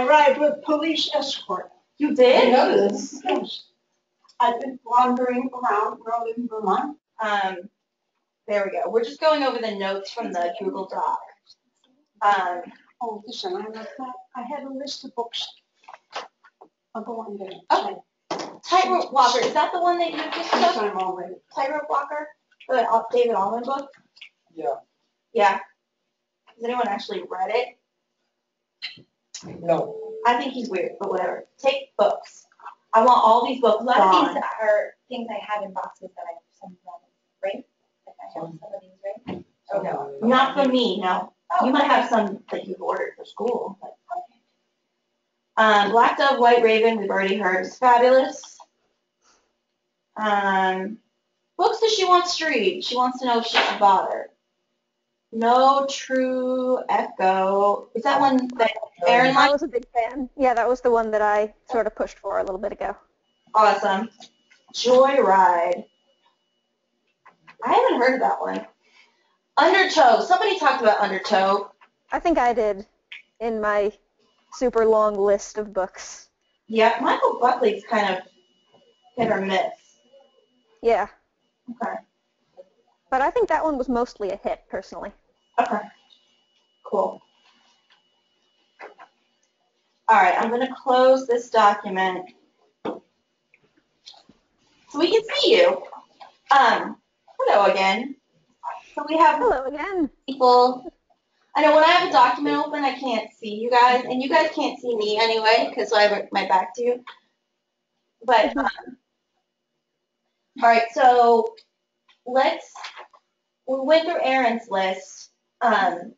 I arrived with police escort. You did? noticed. Yes. I've been wandering around northern Vermont. Um, there we go. We're just going over the notes from the Google Doc. Um, Oh, listen, I have, I had a list of books. I'll go on there. Okay. Tightrope Walker, is that the one that you just took? Sometime already. Tightrope Walker? The David Almond book? Yeah. Yeah. Has anyone actually read it? No, I think he's weird, but whatever. Take books. I want all these books. A lot of gone. these are things I have in boxes that I some right? Like I have some of these, right? Oh, no. Not for me, no. Oh, You might have some that you've ordered for school, but. Um, Black Dove, White Raven, we've already heard, is fabulous. Um, books that she wants to read. She wants to know if she should bother. No True Echo. Is that one that oh, Aaron I liked? was a big fan. Yeah, that was the one that I sort of pushed for a little bit ago. Awesome. Joyride. I haven't heard of that one. Undertow. Somebody talked about Undertow. I think I did in my super long list of books. Yeah, Michael Buckley's kind of hit or miss. Yeah, Okay. but I think that one was mostly a hit, personally. Okay. Cool. All right, I'm going to close this document so we can see you. Um, hello again. So we have Hello again. people. I know when I have a document open, I can't see you guys, and you guys can't see me anyway because I have my back to you. But um, all right, so let's. We went through Aaron's list. Um,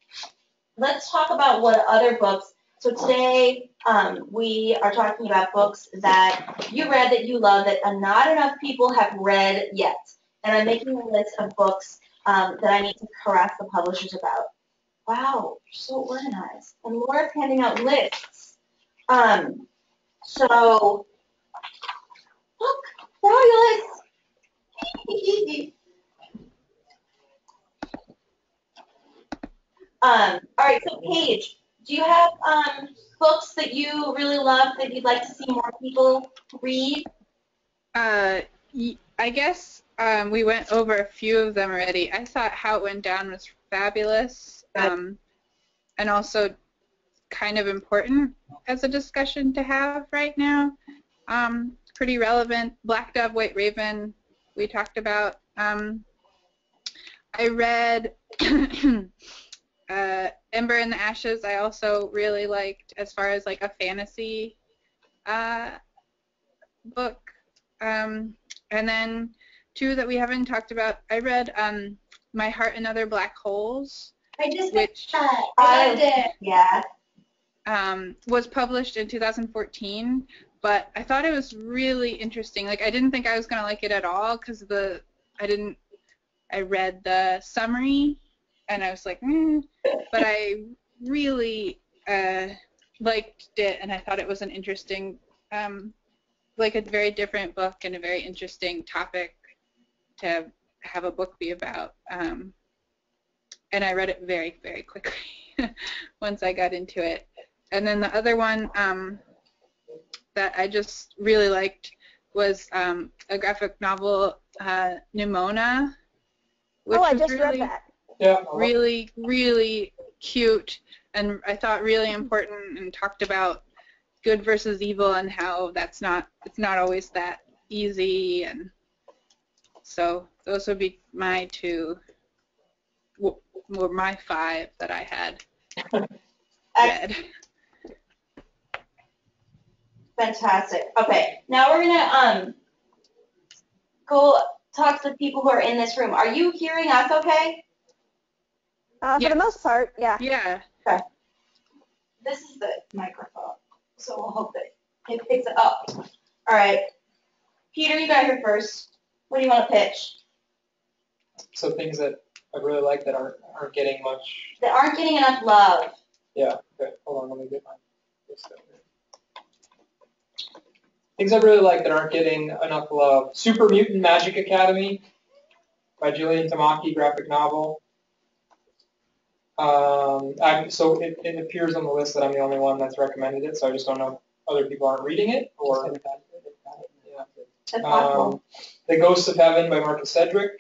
let's talk about what other books. So today um, we are talking about books that you read that you love that not enough people have read yet, and I'm making a list of books um, that I need to harass the publishers about. Wow, you're so organized. And Laura's handing out lists. Um, so, look, fabulous. um, all right, so Paige, do you have um, books that you really love that you'd like to see more people read? Uh, I guess um, we went over a few of them already. I thought How It Went Down was fabulous, um, and also kind of important as a discussion to have right now. Um, pretty relevant. Black Dove, White Raven, we talked about. Um, I read uh, Ember in the Ashes. I also really liked as far as like a fantasy uh, book. Um, and then two that we haven't talked about. I read um, My Heart and Other Black Holes, I just which that. I loved it. Yeah. um, was published in 2014, but I thought it was really interesting. Like I didn't think I was gonna like it at all because the I didn't I read the summary and I was like, mm, but I really uh, liked it and I thought it was an interesting, um, like a very different book and a very interesting topic to have a book be about. Um, and I read it very very quickly once I got into it. And then the other one um, that I just really liked was um, a graphic novel, uh, Nimona, which oh, I just really, read that. Yeah. really, really cute, and I thought really important, and talked about good versus evil and how that's not it's not always that easy, and so those would be my two, were my five that I had read. Fantastic. Okay, now we're gonna um go talk to the people who are in this room. Are you hearing us okay? Uh, for Yes. the most part, yeah. Yeah. Okay. This is the microphone, so we'll hope that it picks it up. All right, Peter, you got here first. What do you want to pitch? So things that I really like that aren't aren't getting much. That aren't getting enough love. Yeah. Okay. Hold on. Let me get my list up here. Things I really like that aren't getting enough love. Super Mutant Magic Academy by Jillian Tamaki, graphic novel. Um, I'm, so it, it appears on the list that I'm the only one that's recommended it, so I just don't know if other people aren't reading it or. That's. Um, The Ghosts of Heaven by Marcus Sedgwick.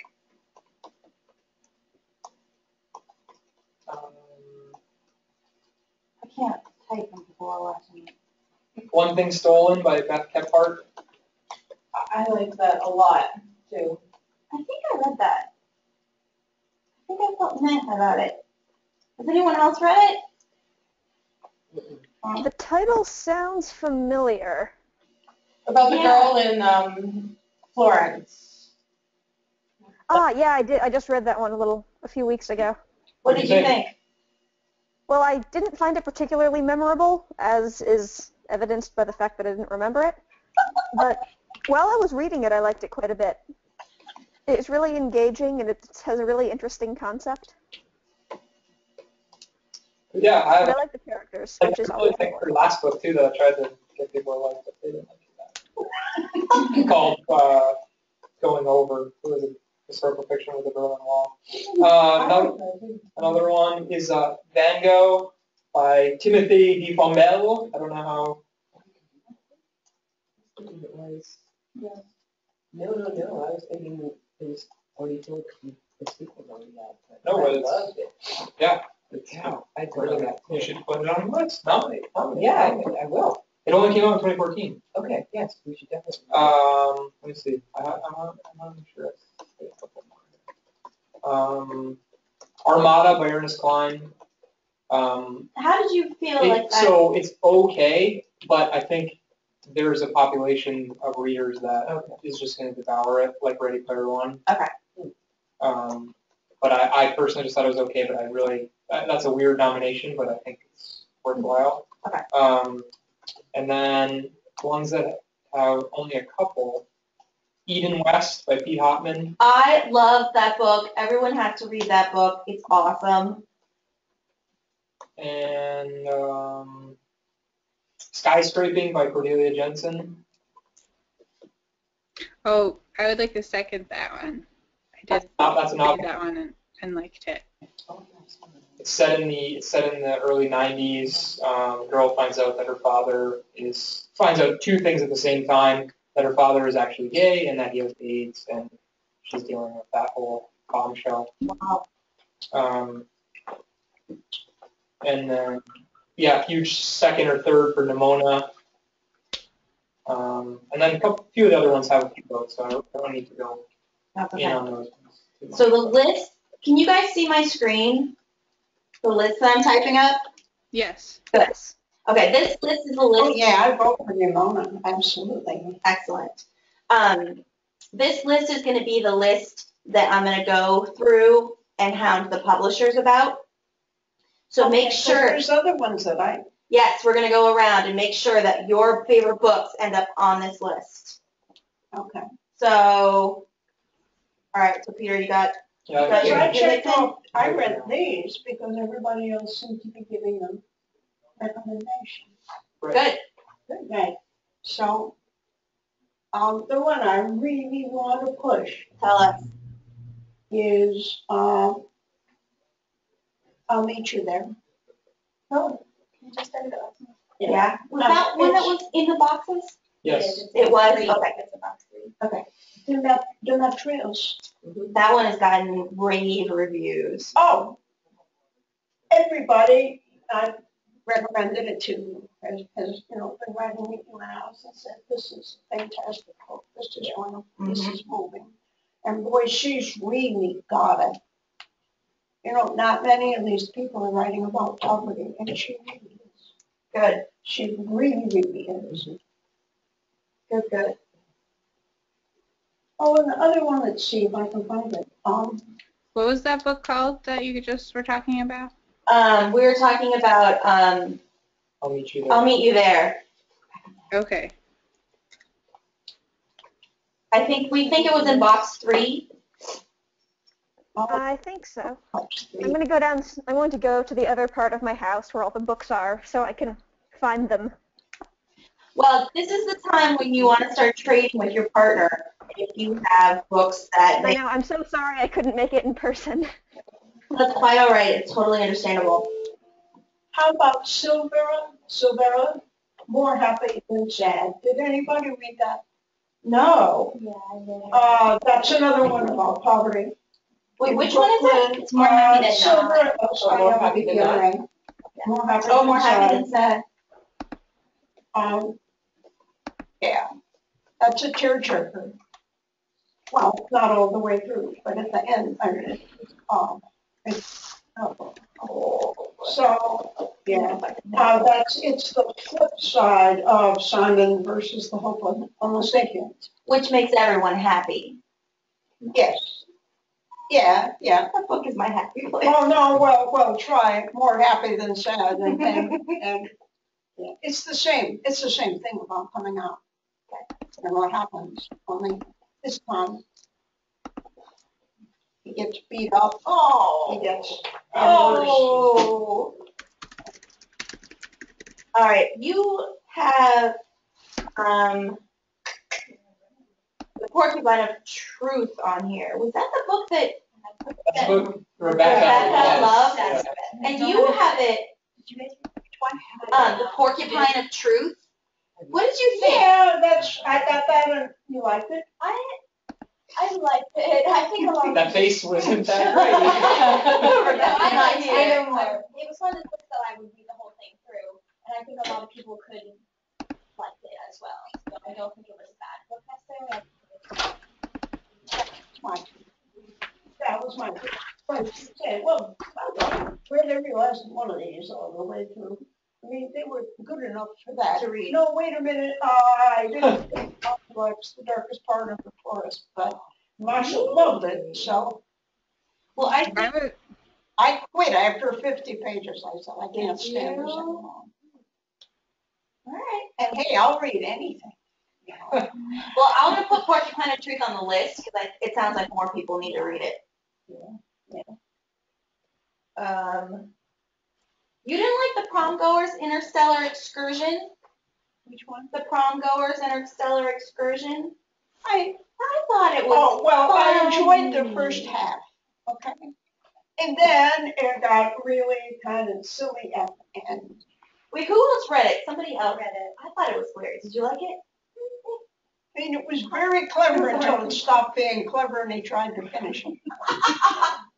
Um, I can't type when people are watching. One Thing Stolen by Beth Kephart. I like that a lot, too. I think I read that. I think I felt meh about it. Has anyone else read it? The title sounds familiar. About the Yeah. girl in, um, Florence. Ah, yeah, I did. I just read that one a little a few weeks ago. What What'd did you you think? Well, I didn't find it particularly memorable, as is evidenced by the fact that I didn't remember it. But while I was reading it, I liked it quite a bit. It's really engaging and it has a really interesting concept. Yeah, I, I like the characters, I which is really always think her important. last book too that I tried to get people to like, but they didn't like that. Called uh, Going Over. It was a historical fiction with a Berlin Wall. Uh, another, another one is uh, Vango by Timothy de Fombelle. I don't know how. It was. No, no, no, I was thinking it was already told the sequel on that. No, I but loved it. Yeah. But yeah, I Really, totally got. you should put it on the list. Nominate. Oh, yeah, I, I will. It only came out in 2014. Okay, yes, we should definitely. Um, let me see. I, I'm not, I'm not sure. I see a couple more. Um, Armada by Ernest Cline. Um, How did you feel it- like that? so it's okay, but I think there's a population of readers that Okay. is just going to devour it, like Ready Player One. Okay. Um, but I, I personally just thought it was okay, but I really, that, that's a weird nomination, but I think it's worthwhile. Okay. Um, and then ones that have only a couple, Eden West by Pete Hautman. I love that book. Everyone has to read that book. It's awesome. and um, Skyscraping by Cordelia Jensen. Oh, I would like to second that one. I That's did not, that's a read novel. that one and, and liked it. It's set in the it's set in the early '90s. Um, girl finds out that her father is finds out two things at the same time: that her father is actually gay and that he has AIDS, and she's dealing with that whole bombshell. Wow. Um, and then, yeah, huge second or third for Nimona. Um, and then a couple, few of the other ones have a few votes, so I don't, I don't need to go That's in okay. on those. ones too much. So the list, can you guys see my screen? The list that I'm typing up? Yes. Good. Okay, this list is a Oh, list. yeah, I vote for Nimona, absolutely. Excellent. Um, this list is gonna be the list that I'm gonna go through and hound the publishers about. So Okay, make sure, There's other ones that I, yes, we're gonna go around and make sure that your favorite books end up on this list. okay. So, all right, so Peter, you got, Yeah, Got So your- I yeah. checked off, I read these because everybody else seemed to be giving them recommendations. good, Okay, so, um, the one I really want to push tell us. is, um, I'll meet you there. Oh, can You just said it last yeah. Was Uh, that one that was in the boxes? Yes. It was? Okay. It's a box three. Do do not trails. Mm-hmm. That one has gotten rave reviews. Oh, everybody, I recommended it to, has, has, you know, been writing me emails and said, this is fantastic book, this is one, this mm-hmm. is moving. And boy, she's really got it. You know, not many of these people are writing about poverty, and she really is. Good, She really, really is. Mm-hmm. good, good. Oh, and the other one, let's see if I can find it. Um, What was that book called that you just were talking about? Um, we were talking about, um, I'll meet you there. I'll meet you there. Okay. I think, we think it was in box three. I think so. I'm gonna go down. I'm going to go to the other part of my house where all the books are, so I can find them. Well, this is the time when you want to start trading with your partner. If you have books that I know. I'm so sorry I couldn't make it in person. That's quite all right. It's totally understandable. How about Silvera, Silvera, more happy than sad? Did anybody read that? No. Yeah, I. Uh, that's another one about poverty. Wait, which one is it? It's more happy Uh, than not. Silvera, oh, sorry, More happy than the not. other. More happy Oh, more happy than sad. Um, yeah, that's a tearjerker. Well, not all the way through, but at the end, I mean, it's, um, it's, oh, so, yeah. Uh, that's, it's the flip side of Simon versus the Hopeless Homo sapiens. Which makes everyone happy. Yes. Yeah, yeah. That book is my happy place. Oh, no, well, well, try it, more happy than sad, and, and, and, yeah, it's the same, it's the same thing about coming out. And what happens, only this time, he gets beat up, he Oh. gets. Oh. All right, you have, um, the Porcupine of Truth on here. Was that the book that, That's what Rebecca. Rebecca yes, loved? yes. and you have it, Did you guys, which one? um, the Porcupine of Truth? What did you think? Yeah, that's, I got that, and you liked it? I, I liked it. I think a lot. That face wasn't that No, great. I liked it. I know more. It was one of the books that I would read the whole thing through, and I think a lot of people could like it as well. So I don't think it was a bad book necessarily. I think it was Mine. That was my, my, well, I read every last one of these all the way through. I mean, they were good enough for that. To read. No, wait a minute, I didn't think Apocalypse, the darkest part of the forest, but Marshall loved it, so Well, I I think, would, I quit after fifty pages. I said, I can't stand this anymore. all right. And hey, I'll read anything. Well, I'm gonna put Porcupine of Truth on the list, because it sounds like more people need to read it. Yeah, Um, you didn't like the prom goers interstellar excursion? Which one? The prom goers interstellar excursion? I, I thought it oh, was. oh, well, I enjoyed the first half, okay? And then it got really kind of silly at the end. Wait, who else read it? Somebody else. read it. I thought it was weird. Did you like it? I mean, it was very clever until it stopped being clever and he tried to finish it.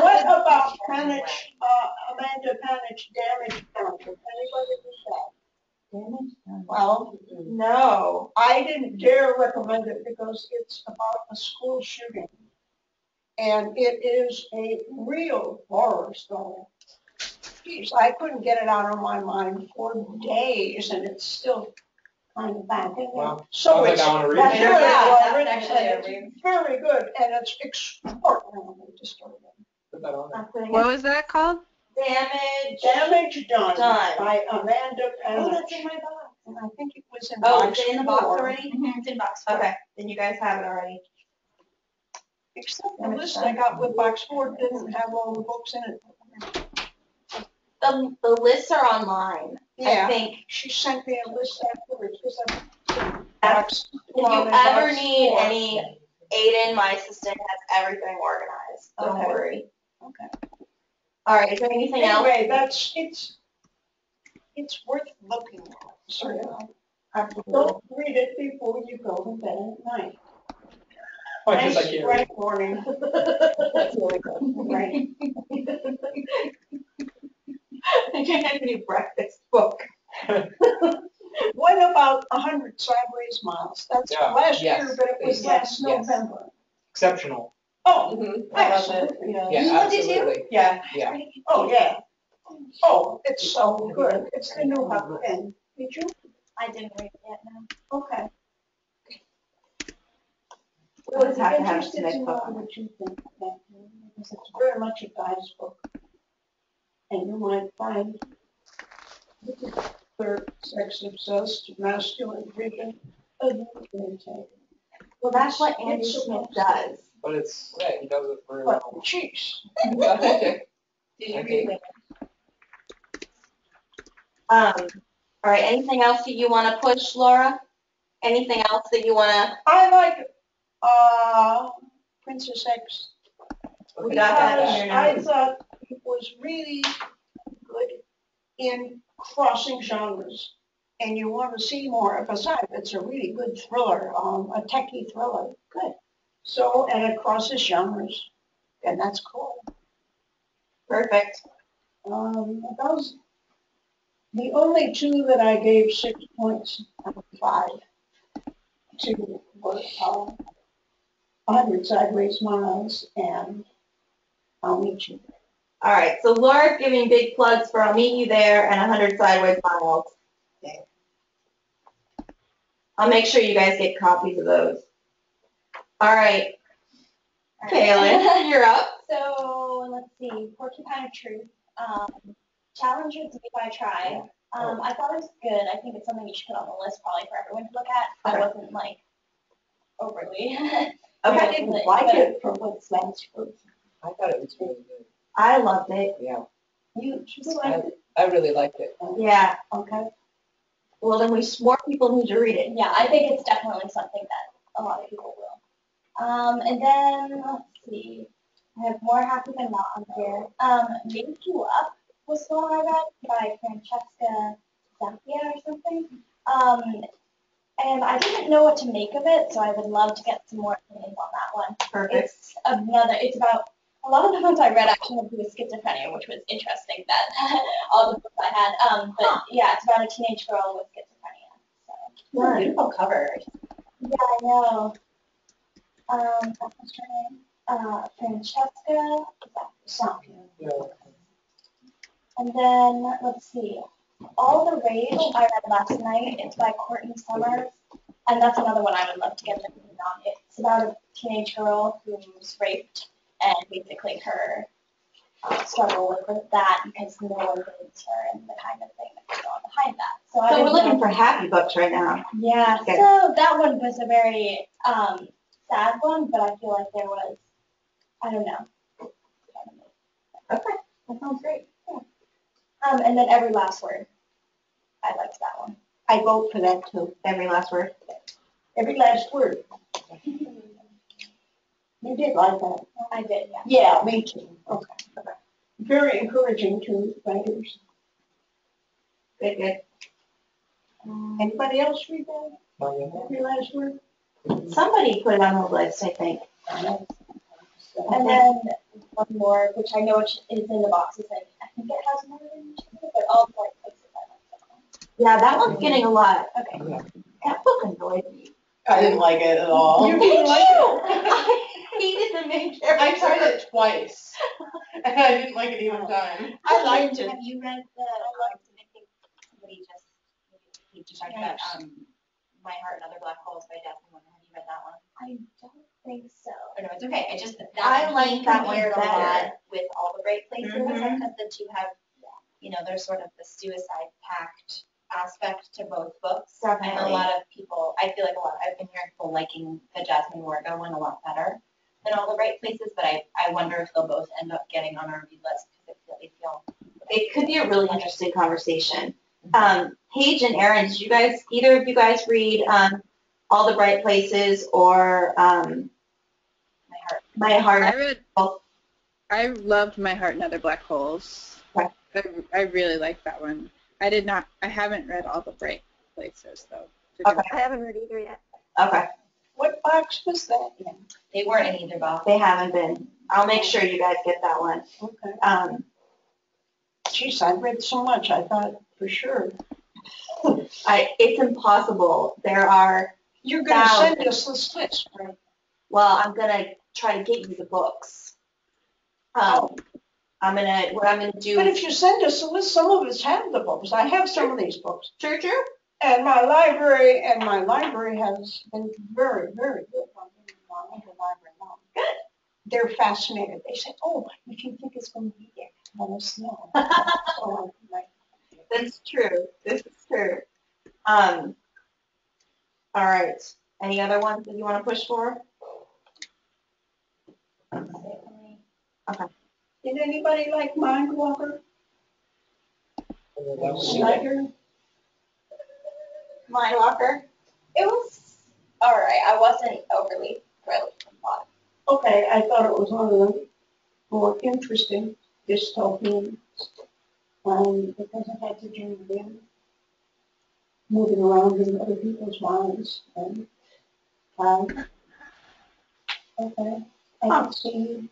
What about Panitch, uh, Amanda Panitch Damage Township? Anybody read that? Well, No. I didn't dare recommend it because it's about a school shooting. And it is a real horror story. Geez, I couldn't get it out of my mind for days and it's still kind of back in there. Wow. So Sounds like it's I wanna read very it. Yeah, well that's written actually a and it's very good and it's extraordinarily disturbing. Put that on there. I'm putting what was that called? Damage. Damage Done Done. by Amanda Oh, Panitch. that's in my box. And I think it was in Oh, box is it in the box four. already? Mm-hmm, it's in box four. Okay, then you guys have it already. Except the list I got with box four didn't have all the books in it. The, the lists are online. I Yeah, think she sent me a list afterwards because I. Box if one you and ever box need four. any, Aiden, my assistant, has everything organized. Don't Okay. worry. Okay. All right, is there anything else? Anyway, that's, it's, it's worth looking at, certainly. Absolutely. Don't read it before you go to bed at night. Much as I Nice can. bright morning. That's really good, right? I can't have any breakfast book. What about a hundred sideways miles? That's Yeah, last yes, year, but it was yes, last yes. November. Exceptional. Oh, Mhm. I love it. absolutely. You Yeah, loved it too? absolutely. Yeah. Yeah. Oh, yeah. Oh, it's so good. It's the new Huck Finn. Did you? I didn't read it yet, no. Okay. We always have to have Interested to make to know book. what you think of that, because it's very much a guy's book. And you might find third sex obsessed, masculine driven, irritating. Well, that's what Andy Smith does. But it's, yeah, he does it very But well. jeez, Okay. Did you Okay. read it? Um, all right, anything else that you want to push, Laura? Anything else that you want to, I like, uh, Princess X. We got that in Because your I thought it was really good in crossing genres. And you want to see more, besides, it's a really good thriller, um, a techie thriller, good. So, and it crosses genres, and that's cool. Perfect. Um, those, the only two that I gave six points out of five to were, um, A Hundred Sideways Miles and I'll Meet You. There. All right, so Laura's giving big plugs for I'll Meet You There and 100 Sideways Miles. Okay. I'll make sure you guys get copies of those. All right, Kaylin, you're up. So let's see, Porcupine of Truth, um, Challenge with Deep I Try. Um, I thought it was good. I think it's something you should put on the list probably for everyone to look at. I wasn't like overly. I Okay, didn't like it for what's last first. I thought it was really good. I loved it. Yeah, You, you liked it? I really liked it. Yeah, Okay. well then we, more people need to read it. yeah, I think it's definitely something that a lot of people will. Um, and then let's see, I have more happy than not on here. Um, Make You Up was the one I read by Francesca Zappia or something. Um, and I didn't know what to make of it, so I would love to get some more opinions on that one. Perfect. It's another. It's about a lot of the ones I read actually had to do with schizophrenia, which was interesting. That all the books I had. Um, but yeah, it's about a teenage girl with schizophrenia. So. Nice. Beautiful cover. Yeah, I know. Um, what was her name? Uh, Francesca. Yeah. And then, let's see, All the Rage I read last night. It's by Courtney Summers. And that's another one I would love to get opinion on. It's about a teenage girl who's raped and basically her uh, struggle with that because no one believes her and the kind of thing that goes on behind that. So, I So we're looking know- for happy books right now. Yeah, Okay. so that one was a very um, sad one, but I feel like there was, I don't know. Okay, that sounds great. Yeah. Um, and then Every Last Word. I liked that one. I vote for that too. Every last word. Every last word. You did like that. I did, yeah. Yeah, me too. Okay. Very encouraging to writers. Good, good. Anybody else read that? Every last word? Somebody put it on the list, I think. And then one more, which I know is in the boxes, and I think it has more than two, but all the Bright Places I that Yeah, that one's getting a lot. one. Okay. That book annoyed me. I didn't like it at all. You Did didn't like you? I hated the main character. I tried it twice, and I didn't like it either time. I liked it. Have you read the, I think somebody just, he just talked about, um, My Heart and Other Black Holes by Daphne Read that one? I don't think so. Oh, no, it's okay. I just, I that like that one a better. lot with All the Bright Places, Mhm. because the two have, you know, there's sort of the suicide pact aspect to both books. And a lot of people, I feel like a lot, I've been hearing people liking the Jasmine Warga one a lot better than All the Bright Places, but I, I wonder if they'll both end up getting on our read list because I feel they feel It could be a really interesting conversation. Um, Paige and Erin, did you guys, either of you guys read, um, All the Bright Places or, um, my heart. My Heart? I read. I loved My Heart and Other Black Holes. Right. I, I really liked that one. I did not. I haven't read all the Bright Places though. Okay. I haven't read either yet. Okay, What box was that in? They weren't in either box. they haven't been. I'll make sure you guys get that one. Okay. Um, Geez, I read so much, I thought for sure. I, it's impossible. There are, You're gonna send Thousands. us this list, right? well, I'm gonna try to get you the books. Um, I'm gonna, what I'm gonna do. But if you send us a list, some of us have the books. I have some of these books. True, true. And my library, and my library has been very, very good on my library now. Good. They're fascinated. They say, oh, if you think it's gonna be there, let us know. So, I'm like, That's true. This is true. Um, all right. Any other ones that you want to push for? Okay. Did anybody like Mind Walker? Snyder? Mine Walker? It was all right. I wasn't overly thrilled with the plot. Okay, I thought it was one of them. more interesting dystopian. Um, because I had to do them moving around in other people's minds and, um, okay, I can see.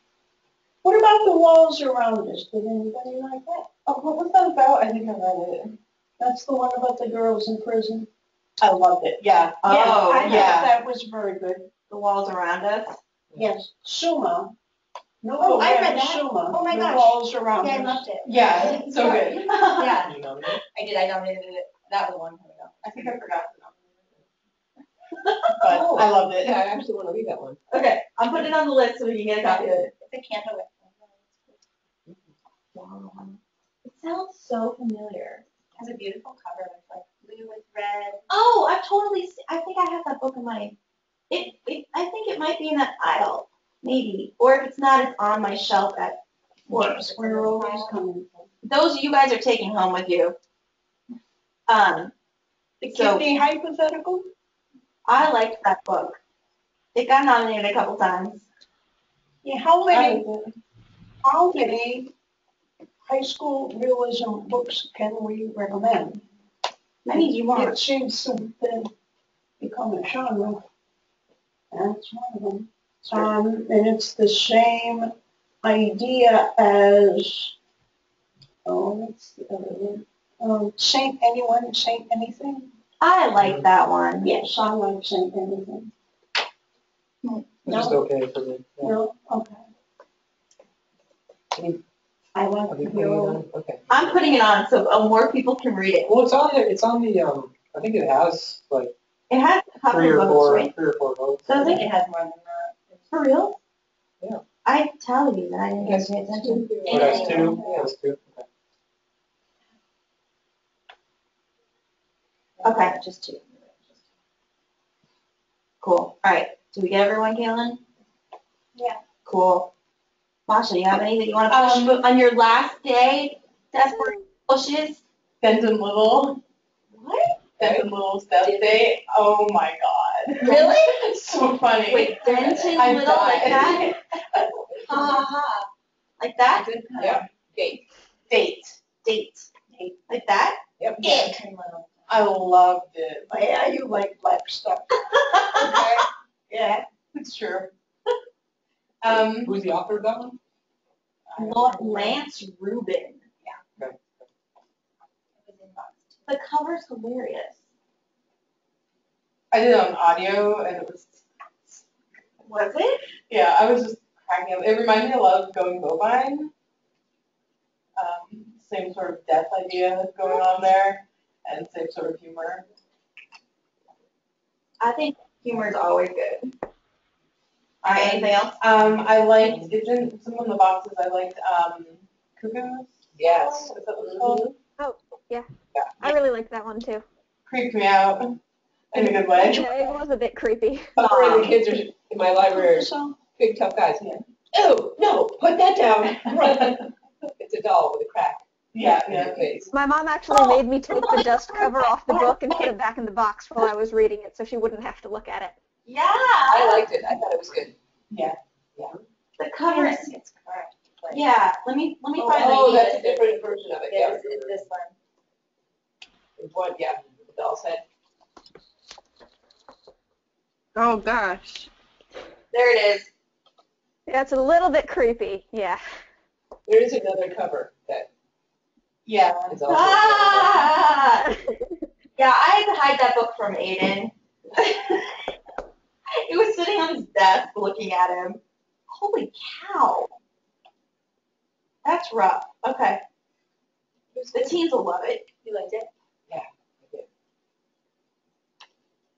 What about the walls around us? Did anybody like that? Oh, what was that about? I think I read it. That's the one about the girls in prison. I loved it, yeah. Oh, I thought yeah. that was very good. The walls around us. Yes, Suma. No, Oh, I read yeah, that. Suma. Oh my The gosh. walls around Yeah, I loved it. Yeah, so good. Yeah, You know, I did, I nominated it, that was one coming up. I think I forgot nominate it. But I loved it. Yeah, I actually want to read that one. Okay, I'm putting it on the list so we can get a copy of it. It's a Canto. It sounds so familiar. Has a beautiful cover, it's like blue with red. Oh, I've totally, se- I think I have that book in my, it, it, I think it might be in that aisle, maybe. Or if it's not, it's on my shelf at work. Where you're always coming from. Those you guys are taking home with you. Um, The So- kidney hypothetical? I liked that book. It got nominated a couple times. Yeah, how many, how many high school realism books can we recommend? I need you more. It seems to have become a genre. That's one of them. Um, and it's the same idea as, oh, what's the other one? Um, Saint Anyone, Shame Anything? I like that one. Yes, I like Saint Anything. it's just okay for me. yeah. No, okay. Any- I like Are we putting it hero. on? Okay. I'm putting it on so uh, more people can read it. Well, it's on, the- it's on the, um, I think it has like It has a couple three of or votes, four, right? three or four votes. Does I think it has more than that. For real? Yeah. I tell you that I didn't even pay attention. Oh, it has two, yeah, it's two. Okay. Okay, just two. Cool. All right. Do we get everyone, Kaylin? Yeah. Cool. Masha, do you have anything you want to push um, on your last day? Desperate mm. pushes? Denton Little, What? Denton Little Step Day. Oh my god. Really? so funny. Wait, Denton I Little like that? Ha ha ha. Like that? Yeah, date. Date. Date. Like that? Yep. Denton Little. I loved it. Yeah, you like black stuff. Okay, yeah. It's true. Um, Who's the author of that one? Lance Rubin. Okay. The cover's hilarious. I did it on audio and it was, Was it? yeah, I was just cracking up. It reminded me a lot of Going Bovine. Um, same sort of death idea that's going on there and same sort of humor. I think humor is always good. All right, anything else? Um, I liked, it's in some of the boxes, I liked, um, Cuckoos. Yes. Is that what it's called? I really liked that one too. Creeped me out in a good way. Yeah, it was a bit creepy. Afraid the kids are in my library are So, big tough guys. Yeah. Oh, no, put that down. It's a doll with a crack Yeah, yeah. your. My mom actually made me take the dust cover off the book and put it back in the box while I was reading it so she wouldn't have to look at it. Yeah. I liked it. I thought it was good. Yeah. Yeah. The cover is, It's correct. but- yeah, let me, let me oh, find the. Oh, that's a different version of it, Yeah, yeah. it's, it's this one. It's One, yeah, the doll's head. Oh gosh. There it is. Yeah, it's a little bit creepy. Yeah. There is another cover that Yeah. Ah! Yeah, I had to hide that book from Aiden. He was sitting on his desk looking at him. Holy cow. That's rough. Okay. The teens will love it. You liked it? Yeah, I did.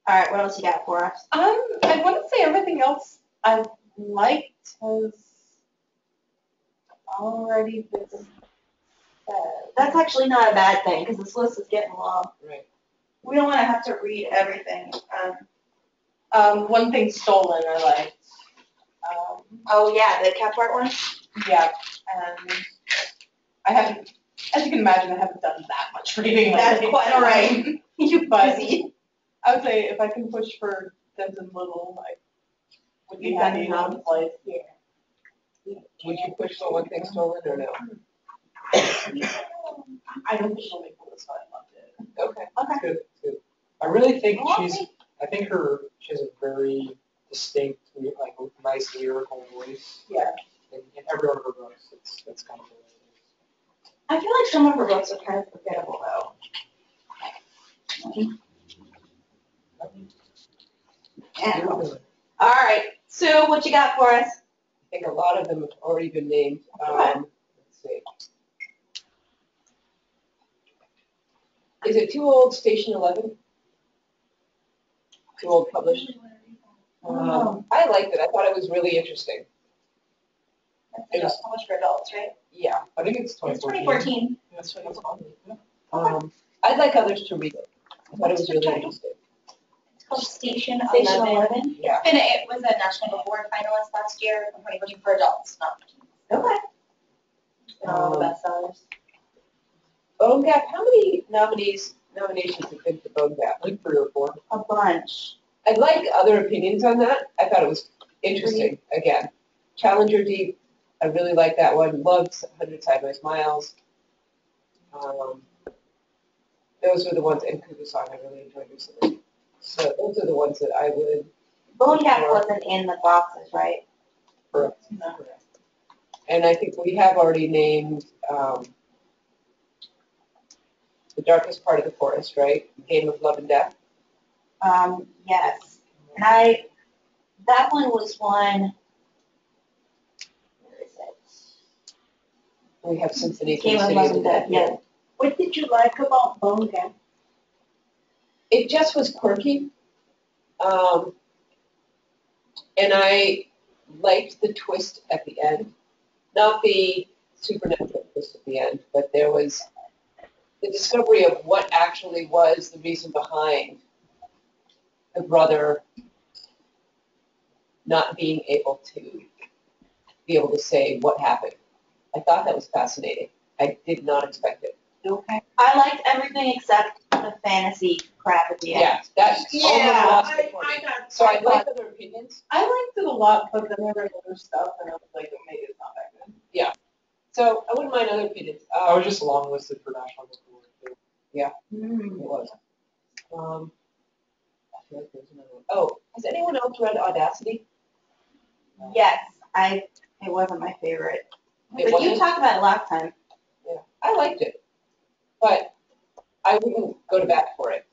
All right, what else you got for us? Um, I want to say everything else I liked has already been. That's actually not a bad thing because this list is getting long. Right. We don't want to have to read everything. Um, Um, one thing stolen I liked. Um, oh yeah, the Cathcart one. yeah, and I haven't, as you can imagine, I haven't done that much reading That's lately. quite all right. You But- busy. I would say if I can push for Denton Little, I would be You've done happy enough. this. Yeah. Would you push for one thing stolen or no? I don't think she'll make the list, but I loved it. Okay. It's good, it's good. I really think she's, I think her, she has a very distinct, like, nice lyrical voice. Yeah. In, in every one of her books, it's, that's kind of the way I feel like some of her books are kind of forgettable though. I All right, Sue, what you got for us? I think a lot of them have already been named. Um, let's see. Is it too old, Station Eleven? Too old published? Um, I liked it. I thought it was really interesting. It was- published for adults, right? Yeah. I think it's It's 2014. 2014. That's, that's fine. Yeah. Um, I'd like others to read it. I thought it was really interesting. It's called Station Station Eleven. Eleven. Yeah. It's been, it was a national award finalist last year, I'm looking for adults, not. Okay. Been all the Um, bestsellers. Bone Gap, how many nominees, nominations have been for Bone Gap? I three or four. A bunch. I'd like other opinions on that. I thought it was interesting, again. Challenger Deep, I really like that one. Loved Hundred Sideways Miles. Um, Those were the ones, and Cuckoo Song I really enjoyed recently. So those are the ones that I would. Bone Gap wasn't in the boxes, right? Correct. And I think we have already named, um, The Darkest Part of the Forest, right? Game of Love and Death. Um, yes. And I, that one was one, where is it? We have Symphony Game the of City Love and Death, yeah. What did you like about Bone Gap? it just was quirky. Um, and I liked the twist at the end. Not the supernatural twist at the end, but there was the discovery of what actually was the reason behind the brother not being able to be able to say what happened. I thought that was fascinating. I did not expect it. Okay. I liked everything except the fantasy crap at the end. Yeah, that almost lost it for me. got. So I'd like other opinions. I liked it a lot, but then I read other stuff and I was like, maybe it's not that good. So I wouldn't mind other opinions. I Um, was just long listed for National Book Award. too. Mm. It was. Um, I feel like there's another one. Oh, has anyone else read Audacity? Yes, I, it wasn't my favorite. It But you wasn't? talked about it last time. Yeah, I liked it, but I wouldn't go to bat for it.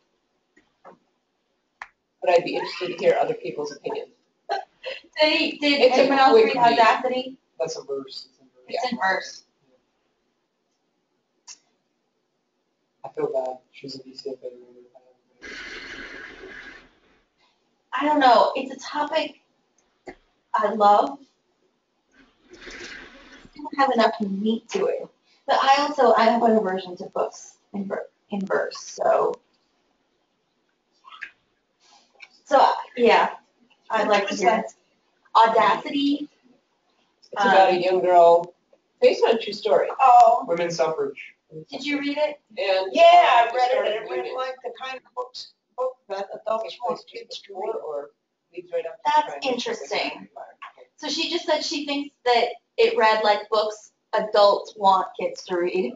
But I'd be interested to hear other people's opinions. Did, did It's a anyone else quick read read. Audacity? That's a verse. It's. It's in verse. I feel bad. She's a reader. I don't know, it's a topic I love. I Don't have enough meat to it. But I also, I have other aversion to books in ver, in verse, so. So, yeah, I'd like to hear it. Audacity, It's about a young girl, based on a true story. Oh, Women's suffrage. did you read it? And yeah, I read it, it read like the kind of books, book that adults want kids to read. Or leads right up to That's primary school. interesting. So she just said she thinks that it read like books adults want kids to read.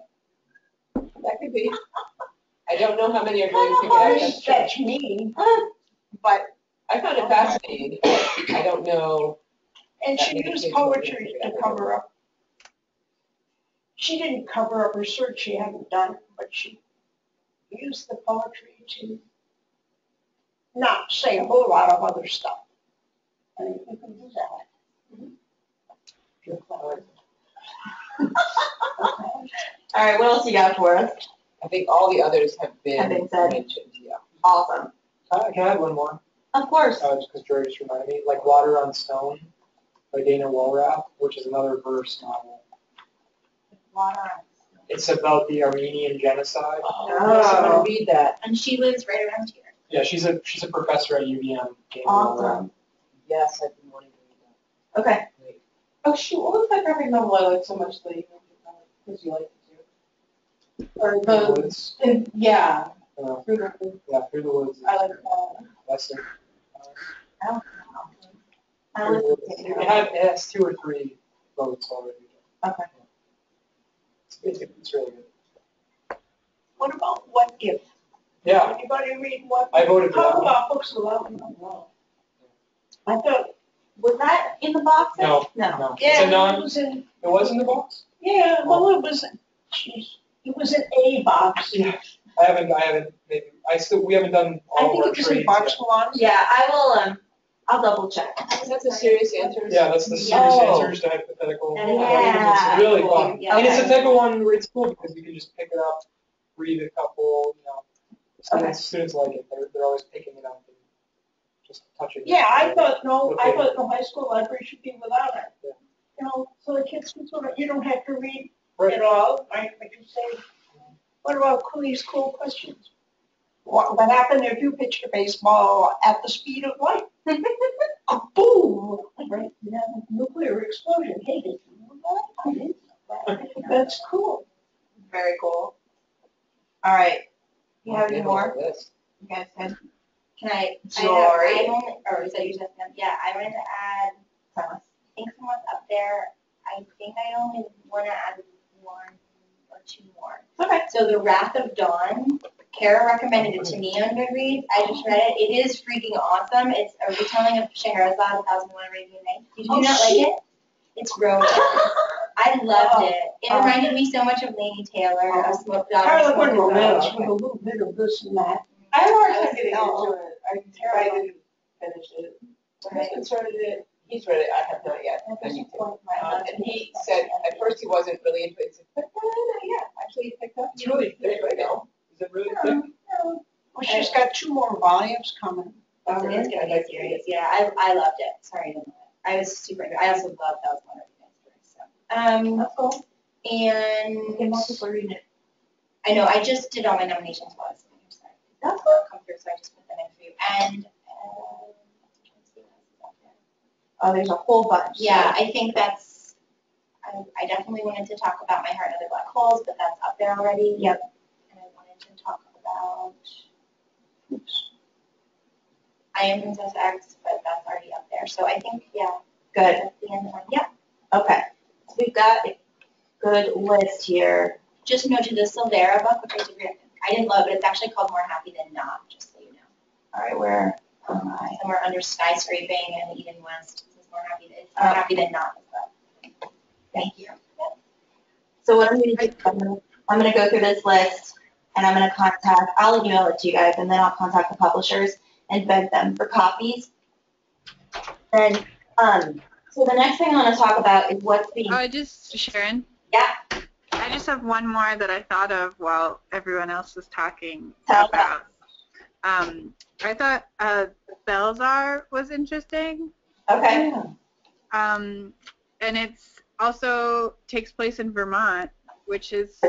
That could be. I don't know how many are going to pick it I up. mean, That's true. that's me, but, I found it fascinating. I don't know. and she used poetry to to read it. cover up. She didn't cover up research she hadn't done, it, but she used the poetry to not say a whole lot of other stuff. I mean, you can do that. You're clever. Okay. All right, what else you got for us? I think all the others have been Have been said. mentioned, yeah. Awesome. Uh, can I add one more? Of course. Uh, just because Jerry just reminded me, like Water on Stone by Dana Walrath, which is another verse novel. It's about the Armenian genocide. Oh, yes, I'm gonna read that. And she lives right around here. Yeah, she's a she's a professor at UVM. Dana Awesome. Yes, I've been wanting to read Okay. that. Great. Oh shoot, what was that graphic novel I liked so much that you because you liked it too? Or Through the the, woods. in- yeah, Uh, through the, Woods. yeah, through the woods. I like that. Lester. I Through the listened Woods. to It, it. had, it has two or three votes already. Okay. It's, it's, it's really good. What about what if? Yeah, Anybody read what? I voted for that Talk about books without knowing. I thought, Was that in the box? No, No. no. It's yeah, a it non, was in, it was in the box? yeah, well, it was, jeez, it was in a box. Yeah. I haven't, I haven't, maybe, I still, we haven't done I all of think our it was in trades box yet. one. Yeah, I will, um, I'll double check. That's a serious answer. Yeah, that's the serious Oh. answers to hypothetical. Yeah. questions. It's really fun. Yeah. And it's the type of one where it's cool because you can just pick it up, read a couple, you know. Students, students like it, they're, they're always picking it up and just touching it. Yeah, I thought, no, I thought the high school library should be without it. Yeah. You know, so the kids can sort of, you don't have to read Right. it all, right, but you say, what about these cool questions? What would happen if you pitched a baseball at the speed of light? Boom, right, you have a nuclear explosion, hey, did you know that? I didn't know that. That's cool. Very cool. All right. You have any more? this. You guys good? Can I, I, Jory. I want, or is that you just, yeah, I wanted to add, I think someone's up there. I think I only want to add one or two more. Okay. So The Wrath of Dawn, Kara recommended it to me on Goodreads. I just read it. It is freaking awesome. It's a retelling of Scheherazade, A Thousand and One Arabian Nights. Did you Oh, not like it? It's romance. I loved it. It Oh. reminded me so much of Laini Taylor, of Smoke Daughter. Harlequin Smoke romance with a little bit of this and that. I have a hard I time was- getting oh, into it. I, I didn't finish it. My husband started it, he's read it, I have not yet. That I need to. Um, and he said, at first he wasn't really into it, he said, but no, no, yeah, actually he picked up. It's really thick right now. Is it really thick? Well, she's got two more volumes coming. It's, Um, it's gonna I'd be to serious. Yeah, I, I loved it. Sorry, I didn't that. I was super. I also love Thousand One Arabian Nights. So, um, and Okay, more people are reading it. I know, I just did all my nominations while I was sitting here, sorry. That's what come through, so I just put them in for you. And, um, let's see what else is out there. Oh, there's a whole bunch. so- Yeah, I think that's, I, I definitely wanted to talk about My Heart and Other Black Holes, but that's up there already. Yep. And I wanted to talk about, oops. I Am Princess X, but that's already up there. So I think, yeah, Good. that's the end one. Yeah, Okay. So we've got a good list here. just to the Silvera book, which I did read. I didn't love but It's actually called More Happy Than Not, just so you know. All right, where am I? somewhere under skyscraping and Eden West. This is more happy than, it's more Oh. happy than not. Thank you. So what I'm gonna do, I'm gonna go through this list and I'm gonna contact, I'll email it to you guys and then I'll contact the publishers and beg them for copies. And, um, so the next thing I wanna talk about is what's being, Uh, just Sharon. Yeah. I just have one more that I thought of while everyone else was talking Tell about. Um, I thought uh, Belzhar was interesting. okay, Um, and it's also takes place in Vermont, which is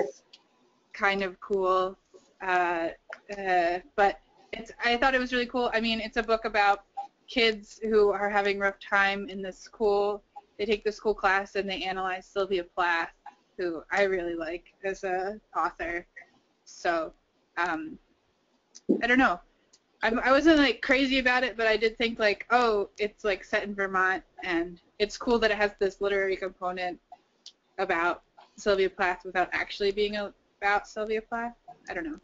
kind of cool. Uh, uh, but it's I thought it was really cool. I mean, it's a book about kids who are having a rough time in the school. They take the school class and they analyze Sylvia Plath, who I really like as a author. So um, I don't know. I'm, I wasn't like crazy about it, but I did think like, oh, it's like set in Vermont, and it's cool that it has this literary component about Sylvia Plath without actually being about Sylvia Plath. I don't know.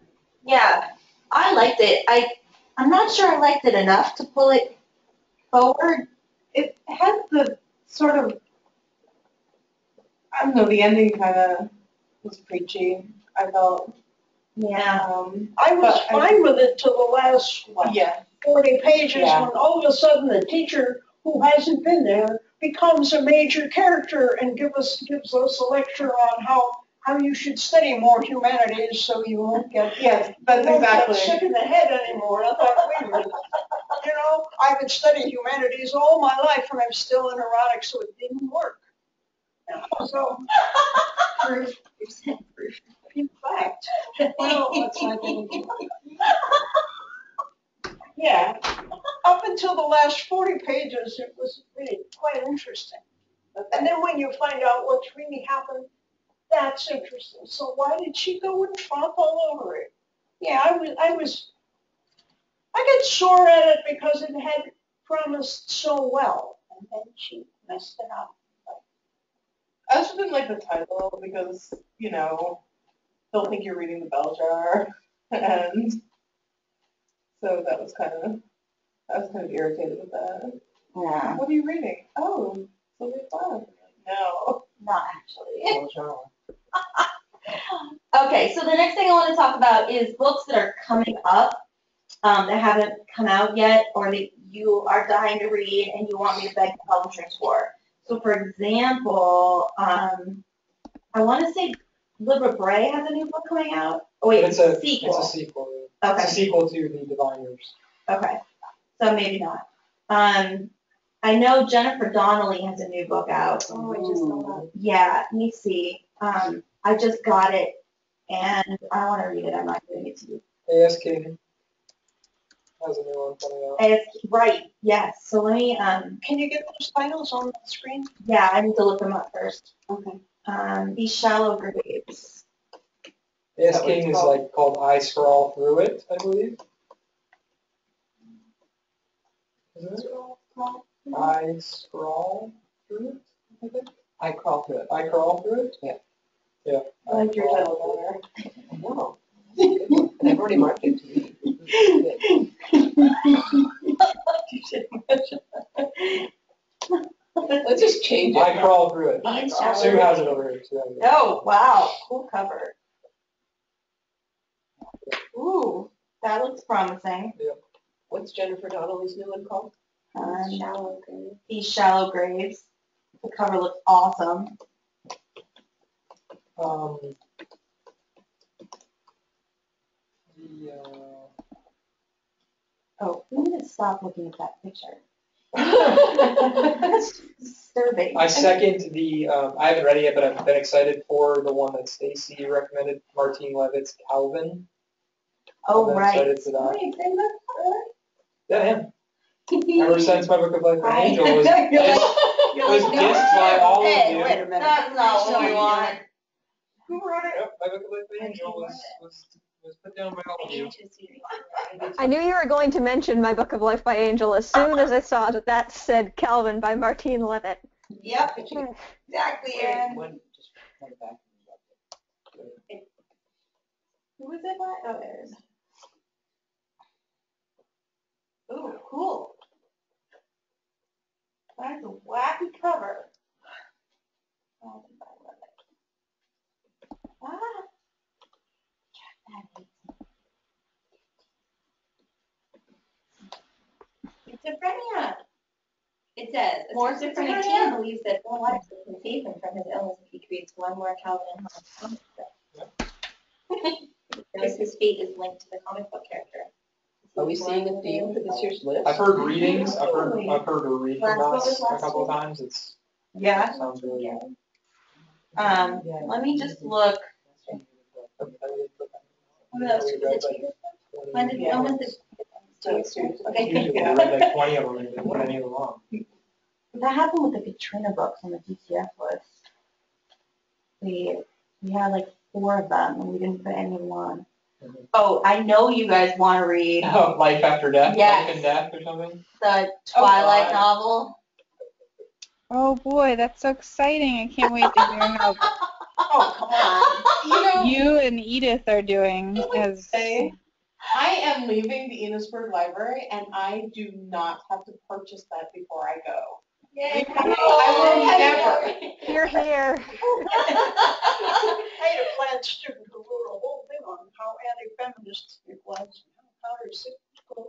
yeah, I liked it. I, I'm not sure I liked it enough to pull it forward. It had the sort of, I don't know, the ending kind of was preachy, I felt. Yeah. Um, I was But I- fine with it till the last, what, yeah, forty pages, Yeah. when all of a sudden the teacher who hasn't been there becomes a major character and give us, gives us a lecture on how, how you should study more humanities so you won't get, yes, that's you won't get exactly. sick in the head anymore. I thought, wait a minute, you know, I've been studying humanities all my life and I'm still a neurotic, so it didn't work. So, Proof. Proof. in fact, well, it's like anything. Yeah, up until the last forty pages, it was really quite interesting. And then when you find out what's really happened, that's interesting. So why did she go and tromp all over it? Yeah, I was, I was, I got sore at it because it had promised so well, and then she messed it up. I also didn't like the title because, you know, they'll think you're reading the bell jar and so that was kind of, I was kind of irritated with that. Yeah, What are you reading? Oh, Sylvia Plath. No. not actually. Okay, so the next thing I want to talk about is books that are coming up um, that haven't come out yet or that you are dying to read and you want me to beg the publishers for. So for example, um, I want to say Libba Bray has a new book coming out. Oh wait, It's a, sequel. it's a sequel. yeah. It's a sequel to The Diviners. okay, so maybe not. Um, I know Jennifer Donnelly has a new book out. Oh, I just saw that. Yeah, let me see. Um, I just got it and I want to read it. I'm not giving it to you. A.S. King has a new one coming out. It's right, yes. So let me, um, Can you get those titles on the screen? yeah, I need to look them up first. Okay. Um, These Shallow Graves. A.S. That what King is called? like called I Scrawl Through It, I believe. Isn't it? I Scrawl Through It, I think. I crawl through it. I Crawl Through It? Yeah. Yeah. I like your title better. I know. And I've already marked it to you. Let's just change it. I it. Crawl Through It. These Sue has it over here. Sue has it. Oh, wow, cool cover. Ooh, that looks promising. What's Jennifer Donnelly's new one called? Um, Shallow grave. These Shallow Graves. The cover looks awesome. Um, the, uh, Oh, we need to stop looking at that picture. That's disturbing. I second the, um, I haven't read it yet, but I've been excited for the one that Stacy recommended, Martine Leavitt's Calvin. Oh, I've right. excited for that. Yeah, yeah. Ever since my Book of Life for an Angel was, You're like- was dissed by all of you. wait a minute. That's not what we want. Who wrote it? Yep, my Book of Life Angel was, was, was put down by all of you. I knew you were going to mention My Book of Life by Angel as soon as I saw that that said Calvin by Martine Leavitt. Yep, exactly, Erin. One, just back. Who was it by? Oh, there it is. Ooh, cool. That's a wacky cover. Oh, I love it. Ah. Schizophrenia. It says, a More schizophrenic schizophrenia? teen believes that Bill Watterson can save him from his illness if he creates one more Calvin and Hobbes comic strip. Notice his fate is linked to the comic book character. Are we seeing a theme for this year's list? I've heard readings, I've heard, I've heard her read from Last- us a couple of times, it's, Yeah. sounds really good. Um, let me just look. One of those, is it two? When did, when was the? Okay, Usually we read like twenty of them and didn't put any of. That happened with the Katrina books on the DCF list. We, we had like four of them and we didn't put any of them on. Mhm. Oh, I know you guys want to read Oh, Life After Death, Yes. Life and Death or something? the Twilight God. novel. Oh boy, that's so exciting. I can't wait to hear how Oh, come on. You know, you and Edith are doing as say, I am leaving the Enosburg Library and I do not have to purchase that before I go. Yay. I will never. You're here. I had a plant student who wrote a whole thing on how anti-feminist it was, how countercyclical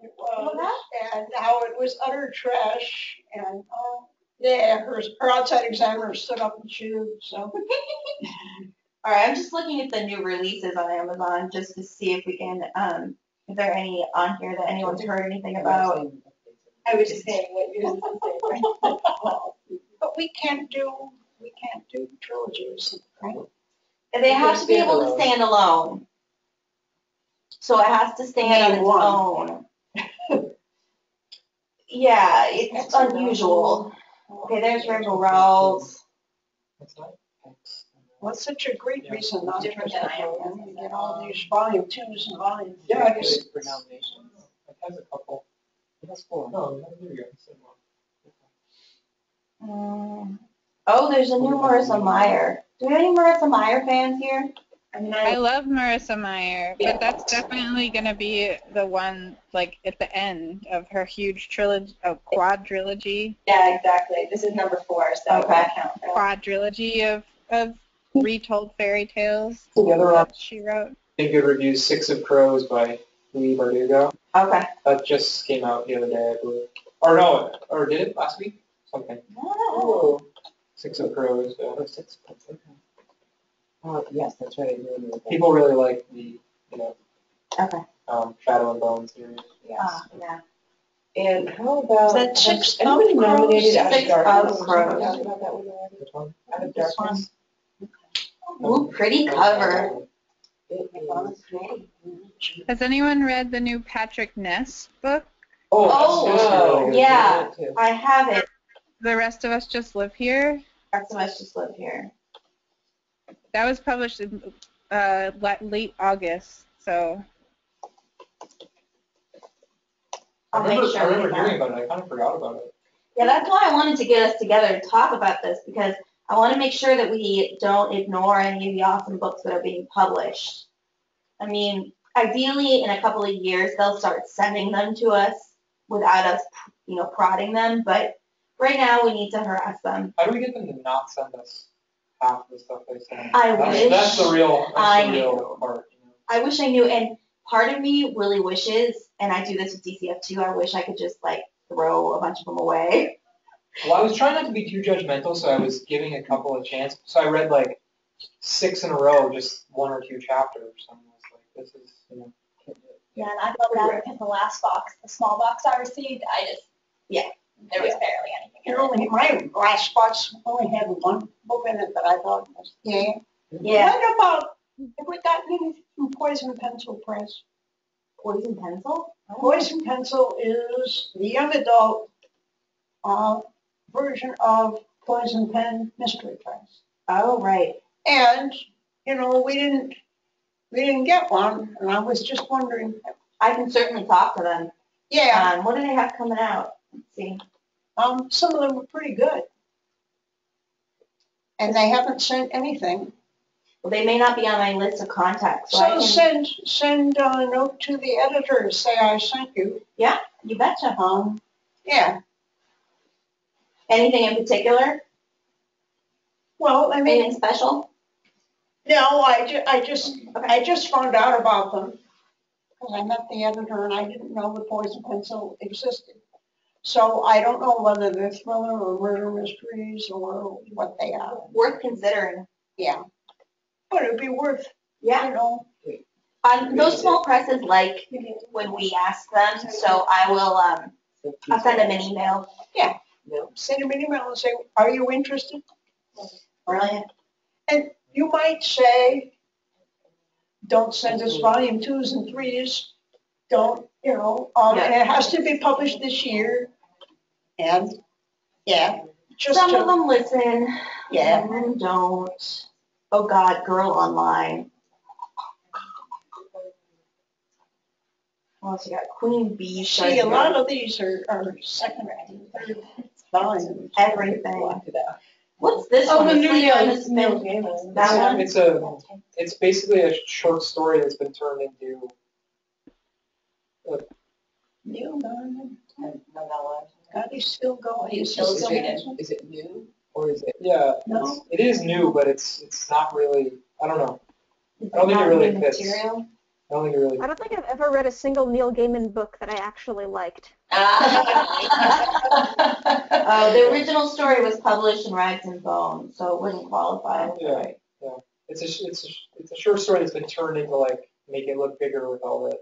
it was, and how it was utter trash, and, oh, yeah, her, her outside examiner stood up and chewed, so. All right, I'm just looking at the new releases on Amazon just to see if we can, um, if there are any on here that anyone's heard anything about. I was just saying what the same. But we can't do, we can't do trilogies, right? And They have to be able to stand alone. So it has to stand on Name its own. Yeah, it's That's unusual. Okay, there's Rainbow Rowells. What's such a great reason not to Different than I you get all these volume twos and volume Yeah, I threes. just, for nominations, it has a couple. It has four. No, there you go. One. Mm, Oh, there's a new Marissa Meyer. Do we have any Marissa Meyer fans here? I mean, I I, love Marissa Meyer, Yeah. but that's definitely gonna be the one like at the end of her huge trilogy, oh, quadrilogy, Yeah, exactly. This is number four, so Okay. that counts. quadrilogy of of retold fairy tales The other one, she wrote. I think good reviews, Six of Crows by Leigh Bardugo. okay. That just came out the other day, I believe. Or no, or did it last week? Something. Six of Crows. uh, oh, six months, okay. Oh, yes, that's right. I do remember that. People really like the, you know, Okay. um, Shadow and Bone series. Yes. Ah, yeah. And how about, Is that has Six anybody of Crows? nominated Out of Six of Darkness? Crows. Did we talk about that one already? Which one? Out of This one. Darkness? Ooh, pretty cover. It is. Has anyone read the new Patrick Ness book? Oh, Oh, that's supposed to be really good. yeah. I have it. The rest of us just live here. Rest of us just live here. That was published in uh, late August, so I I'll make remember, sure we remember hearing about it. I kind of forgot about it. Yeah, that's why I wanted to get us together to talk about this because I want to make sure that we don't ignore any of the awesome books that are being published. I mean, ideally, in a couple of years, they'll start sending them to us without us, you know, prodding them. But right now, we need to harass them. How do we get them to not send us half the stuff they send? I that's, wish That's the real, I the real knew. part. You know? I wish I knew, and part of me really wishes, and I do this with DCF too. I wish I could just like throw a bunch of them away. Well, I was trying not to be too judgmental, so I was giving a couple of chances. So I read like six in a row, just one or two chapters. And I was like, this is, you know. Yeah, and I felt bad because the last box, the small box I received, I just, yeah, there was barely anything it. only, my last box only had one book in it that I thought was, yeah. Yeah, What about, have we gotten anything from Poison Pencil Press? poison pencil. Poison Pencil is the young adult, uh, version of Poison Pen Mystery Press. Oh, right. And, you know, we didn't, we didn't get one, and I was just wondering, I can certainly talk to them. yeah, Um, what do they have coming out? Let's see. um, some of them were pretty good. And they haven't sent anything. Well, they may not be on my list of contacts, so, I So can, send, send a note to the editor, say I sent you. Yeah, you betcha. Um, yeah, Anything in particular? well, I mean, Anything special? no, I ju, I just, I just found out about them. Because I met the editor and I didn't know the Poison Pencil existed. So I don't know whether they're thriller or murder mysteries or what they are. Worth considering. Yeah. But it'd be worth, Yeah. you know, Um, those small presses like when we ask them, so I will, um, I'll send them an email. Yeah. Send them an email and say, are you interested? Brilliant. And you might say, don't send us volume twos and threes, don't, you know, um, and it has to be published this year. And, yeah, just Some of to, them listen, yeah, some of them don't. Oh God, Girl Online. What else you got? Queen Bee. see, a lot of these are, are second third. Everything. Block it out. What's this Oh, one? the new Sleep on Neil, the Neil Spin. Gaiman. That one? It's a, it's basically a short story that's been turned into, Diamond, Novella. God, he's still going. He's So is it, going. is it new or is it? yeah, No. it's- new, but it's, it's not really, I don't know. Is I don't think it not really new fits. Material? I don't think it really, I don't think I've ever read a single Neil Gaiman book that I actually liked. Uh, the original story was published in Rags and Bone, so it wouldn't qualify. yeah, yeah. It's a, sh- it's a, sh- it's a short story that's been turned into like, make it look bigger with all the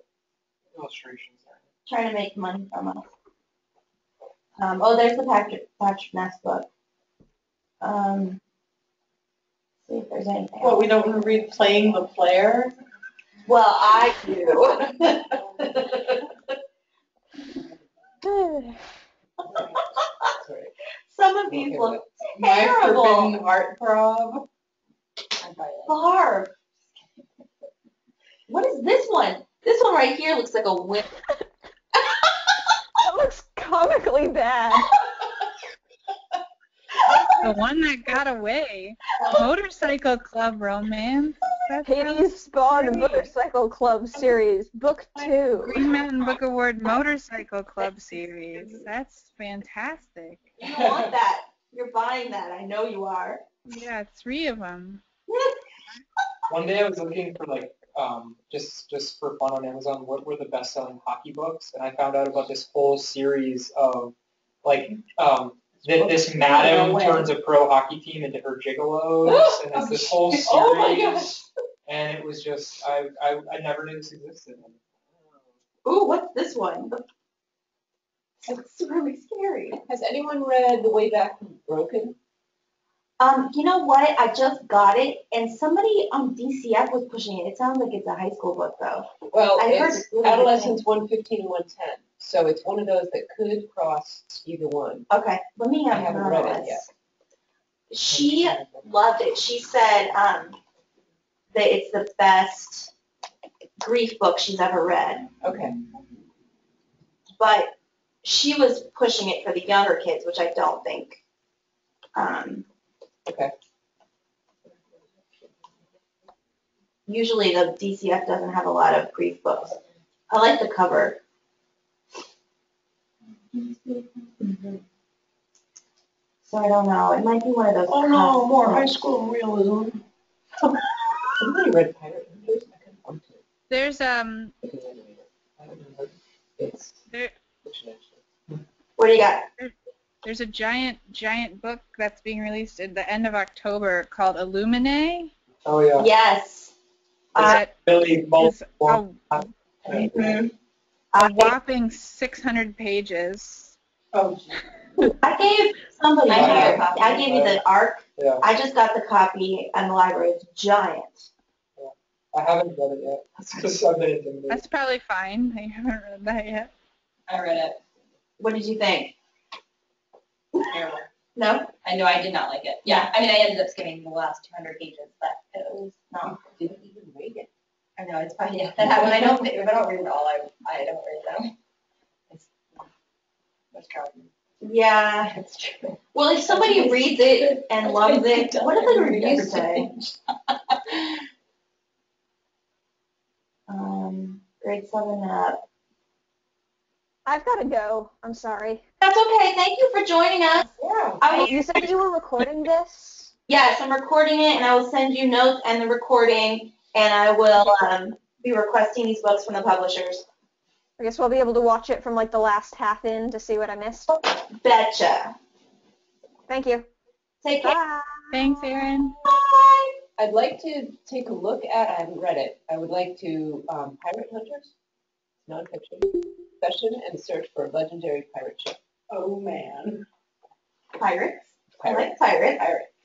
illustrations there. Trying to make money from us. Um, oh, there's the Patrick, Patrick Ness book. Um, see if there's anything. Well, else. we don't want to read Playing the Player? Well, I do. Some of these look terrible. My Terrible. Forbidden Art Throb. Barb. What is this one? This one right here looks like a whip. That looks comically bad. The one that got away. Motorcycle Club Romance. That's Hades Spawn Motorcycle Club Series, Book 2. Green Mountain Book Award Motorcycle Club Series. That's fantastic. You want that. You're buying that. I know you are. Yeah, three of them. One day I was looking for like, um, just just for fun on Amazon, what were the best-selling hockey books, and I found out about this whole series of like, um, that this madam turns a pro hockey team into her gigolos, and it's this whole series. Oh my gosh. And it was just, I, I, I never knew this existed. Ooh, what's this one? It's really scary. Has anyone read The Way Back from Broken? Um, you know what? I just got it, and somebody on DCF was pushing it. It sounds like it's a high school book, though. Well, I heard it's really good adolescents 115 and 110. So it's one of those that could cross either one. Okay, let me have I have haven't read it this. She loved it. She said um, that it's the best grief book she's ever read. Okay. But she was pushing it for the younger kids, which I don't think. Um, Okay. usually the DCF doesn't have a lot of grief books. I like the cover. So I don't know. It might be one of those. Oh no, custom more high school realism. Somebody read Pirate Hunters? I couldn't find it. There's um Looking at it. I haven't heard. It's there. What do you got? There's a giant giant book that's being released at the end of October called Illuminae. Oh, yeah. Yes. Uh, That Billy Bolt. is a, I, a whopping 600 pages. Oh, I gave somebody. I have copy. I gave you the ARC. Yeah. I just got the copy in the library. It's giant. I haven't read it yet. It's just I've been intimidated. That's probably fine. I haven't read that yet. I read it. What did you think? Terrible. No. I know I did not like it. Yeah, I mean, I ended up skimming the last 200 pages, but it was not. Didn't even read it. I know it's probably yeah. That when I don't if I don't read it all, I I don't read them. It's it's trouble. Yeah. It's true. Well, if somebody reads it and loves it, what do the reviews say? Um, grade seven up. I've got to go. I'm sorry. That's okay. Thank you for joining us. Yeah. I You said you were recording this? yes, I'm recording it, and I will send you notes and the recording, and I will um, be requesting these books from the publishers. I guess we'll be able to watch it from like the last half in to see what I missed. Betcha. Thank you. Take care. Bye. Thanks, Erin. Bye. I'd like to take a look at, I haven't read it, I would like to, um, Pirate Hunters, nonfiction, session and search for a legendary pirate ship. oh man. Pirates. I Pirate. like pirates.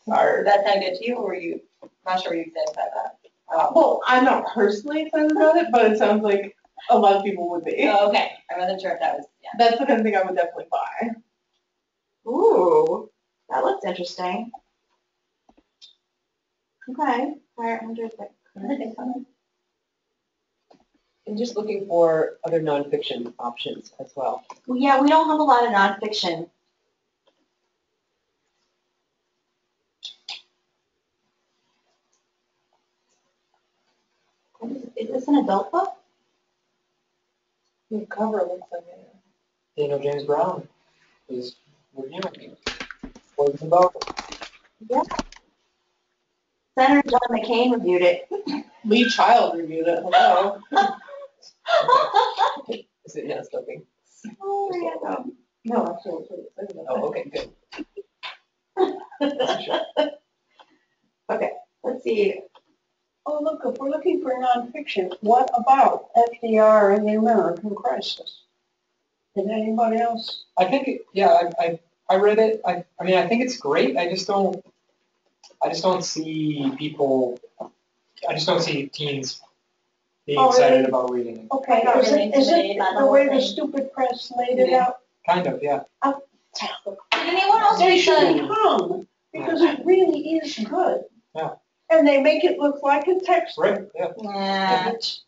Pirates. Did that sound good to you, or were you not sure you excited about that? Uh, well, I'm not personally excited about it, but it sounds like a lot of people would be. Oh, okay. I wasn't sure if that was yeah. That's the kind of thing I would definitely buy. Ooh, that looks interesting. Okay. Pirate hunters. like- And just looking for other nonfiction options as well. Well, yeah, we don't have a lot of nonfiction. What is- Is this an adult book? The cover looks like it. Daniel James Brown is reviewing what it's about. Senator John McCain reviewed it. Lee Child reviewed it. Hello. Is it now smoking? Oh, yeah. No, actually, it's really Oh, okay, good. Okay, let's see. Oh, look, if we're looking for nonfiction, what about FDR and the American Crisis? Did anybody else? I think, it- yeah, I, I, I read it. I, I mean, I think it's great. I just don't, I just don't see people, I just don't see teens being Oh, really? excited about reading it. Okay, got is really it, is it intimidated by the the whole way the thing. stupid press laid it out? Kind of, yeah. Oh, did anyone else They read should be the? hung, because it really is good. Yeah. And they make it look like a textbook. Right, yeah. Yeah, And it's-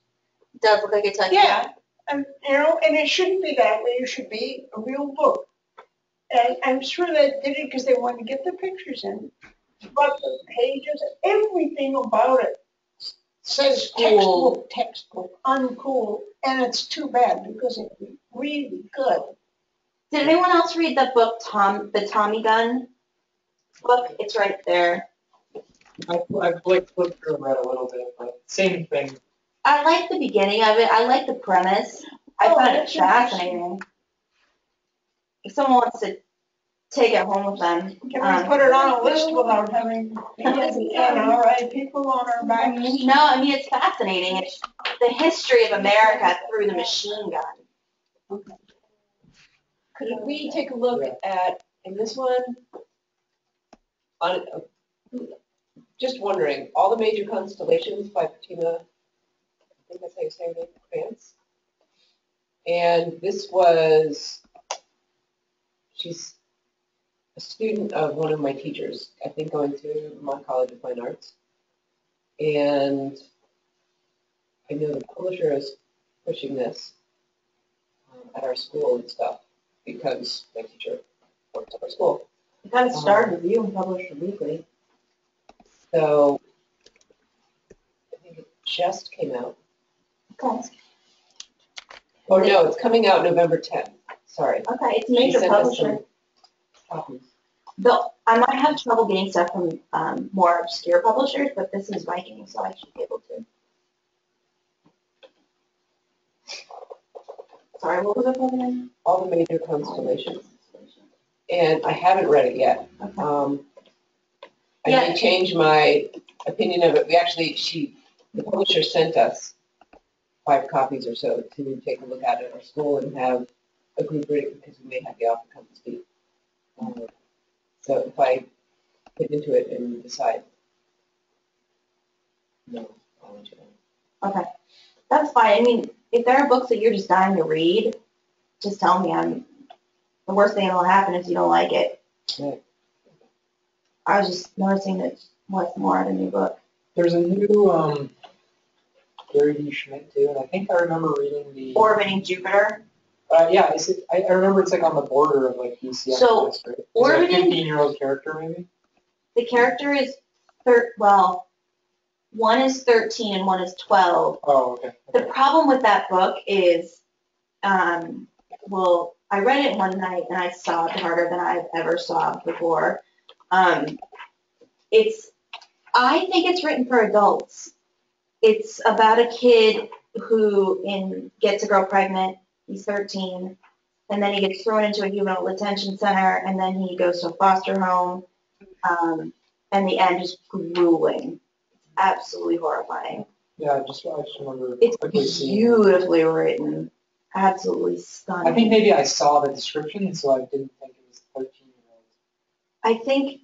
does look like a textbook. Yeah, and, you know, and it shouldn't be that way, it should be a real book. And I'm sure they did it because they wanted to get the pictures in. But the pages, everything about it says textbook, textbook, uncool. And it's too bad because it's really good. Did anyone else read the book Tom, the Tommy Gun book? It's right there. I, I flipped, flipped through and read a little bit, but same thing. I like the beginning of it. I like the premise. I Oh, found it fascinating. If someone wants to take it home with them. Can um, we put it on a list without having NRA people on our? No, I mean, it's fascinating. It's the history of America through the machine gun. Could we take a look at, in this one, on, just wondering, all the major constellations by Bettina, I think that's how you say her name, Cranse? And this was, she's a student of one of my teachers, I think going to Vermont College of Fine Arts. And I know the publisher is pushing this um, at our school and stuff because my teacher works at our school. It kind of started with you and published weekly. So I think it just came out. Okay, Oh, no, it's coming out November 10th. Sorry. okay, it's a She major sent us publisher. some copies. Though, I might have trouble getting stuff from, um, more obscure publishers, but this is Viking, so I should be able to. Sorry, what was it called again? All the major constellations. And I haven't read it yet. Okay. Um, I Yeah. may change my opinion of it. We actually, she, the publisher sent us five copies or so to take a look at at our school and have a group reading because we may have the author come and speak. Um, So if I get into it and decide, no, I'll let you know. Okay, that's fine. I mean, if there are books that you're just dying to read, just tell me. I'm, the worst thing that'll happen is you don't like it. Right. I was just noticing that what's more of a new book. There's a new, um, Gary D. Schmidt too, and I think I remember reading the. Orbiting Jupiter. Uh, yeah, is it, I, I remember it's like on the border of like DCF. So, and. Is it a orbiting- fifteen year old character maybe? The character is thir, well, one is thirteen and one is twelve. Oh, okay. The okay. problem with that book is, um, well, I read it one night and I sobbed harder than I've ever sobbed before. Um, it's, I think it's written for adults. It's about a kid who in, gets a girl pregnant, he's thirteen, and then he gets thrown into a juvenile detention center, and then he goes to a foster home. Um, and the end is grueling, It's absolutely horrifying. Yeah, I just, I just remember It's quickly seeing. beautifully written, absolutely stunning. I think maybe I saw the description, so I didn't think it was thirteen year olds. I think,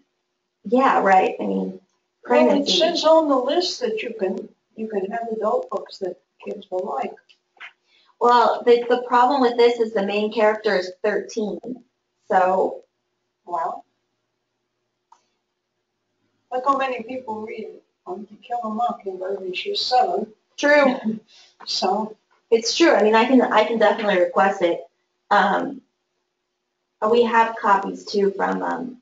yeah, right. I mean, Well, it pregnancy. says on the list that you can, you can have adult books that kids will like. Well, the the problem with this is the main character is 13, so Wow. Look how many people read on To Kill a Mockingbird and she's seven, true. so. It's true. I mean, I can I can definitely request it. Um, we have copies too from um,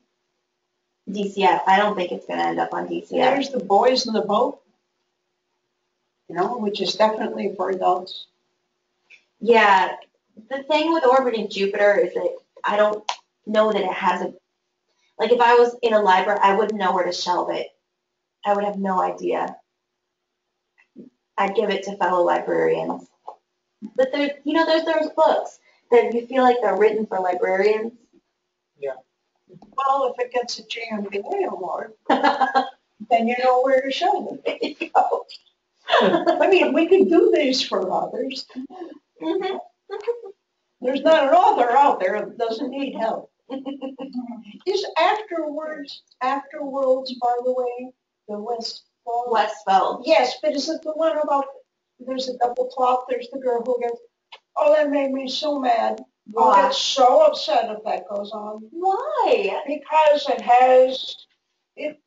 DCF. I don't think it's gonna end up on DCF. There's The Boys in the Boat. You know, which is definitely for adults. Yeah, the thing with orbiting Jupiter is that I don't know that it has a, like if I was in a library, I wouldn't know where to shelve it. I would have no idea. I'd give it to fellow librarians. But there's, you know, there's those books that you feel like they're written for librarians. Yeah. Well, if it gets a GMBA award, then you know where to show them. I mean, we could do these for others. Mhm. There's not an author out there that doesn't need help. Is afterwards, afterworlds, by the way, the West Wall? Westerfeld. Yes, but is it the one about, there's a double talk, there's the girl who gets, oh, that made me so mad. I'll Why? get so upset if that goes on. Why? Because it has, it,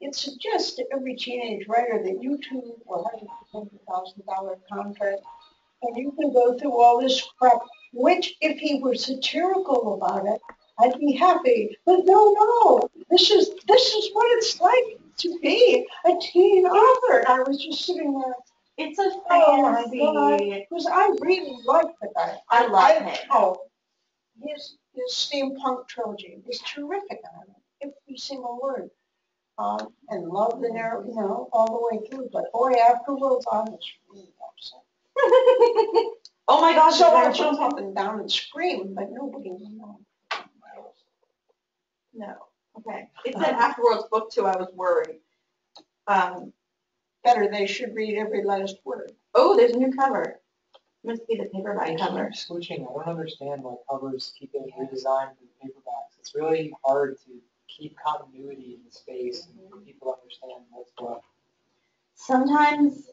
it suggests to every teenage writer that you too will have a hundred thousand dollar contract and you can go through all this crap, which if he were satirical about it, I'd be happy. But no, no, this is, this is what it's like to be a teen author. And I was just sitting there, It's a oh my fantasy. because I really like the guy. I love him. Oh, his, his steampunk trilogy is terrific. I mean, every single word. Um, and love the narrative, you know, all the way through. But boy, afterwards, I was really upset. Oh my gosh, So I I jump up and down and scream, but nobody will know. No, okay. It said afterworlds book two, I was worried. Um, Better, they should read every last word. oh, there's a new cover. Must be the paperback They cover. keep switching. I don't understand why covers keep getting redesigned for the paperbacks. It's really hard to keep continuity in the space and for people to understand what's what. Sometimes,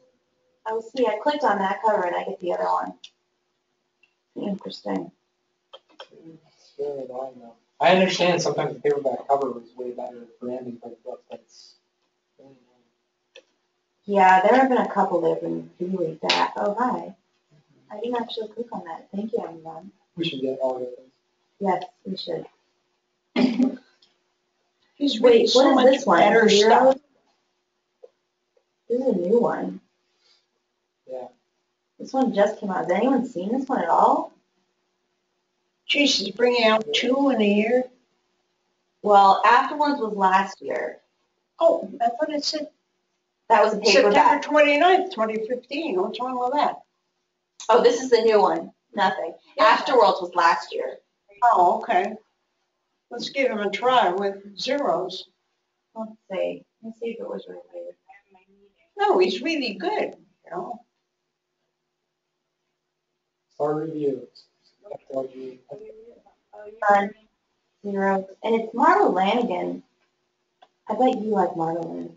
I'll see, I clicked on that cover and I get the other one. Interesting. It's really annoying though. I understand sometimes the paperback cover is way better branding for the book, really. Yeah, there have been a couple that have been really bad. Oh, hi. Mm-hmm. I didn't actually click on that. Thank you, Amazon. We should get all of those. Yes, we should. He's Wait, reading so what much this one? better Zero? stuff. This is a new one. Yeah. This one just came out. Has anyone seen this one at all? Geez, he's bringing out two in a year. Well, Afterworlds was last year. Oh, I thought it said That was a September paperback. 29th, 2015. What's wrong with that? Oh, this is the new one. Nothing. Yeah. Afterworlds was last year. Oh, okay. Let's give him a try with zeros. Let's see. Let's see if it was really weird. No, he's really good, you know. Star reviews. FLG. Fun. Zero. And it's Margo Lanagan. I bet you like Margo Lanagan.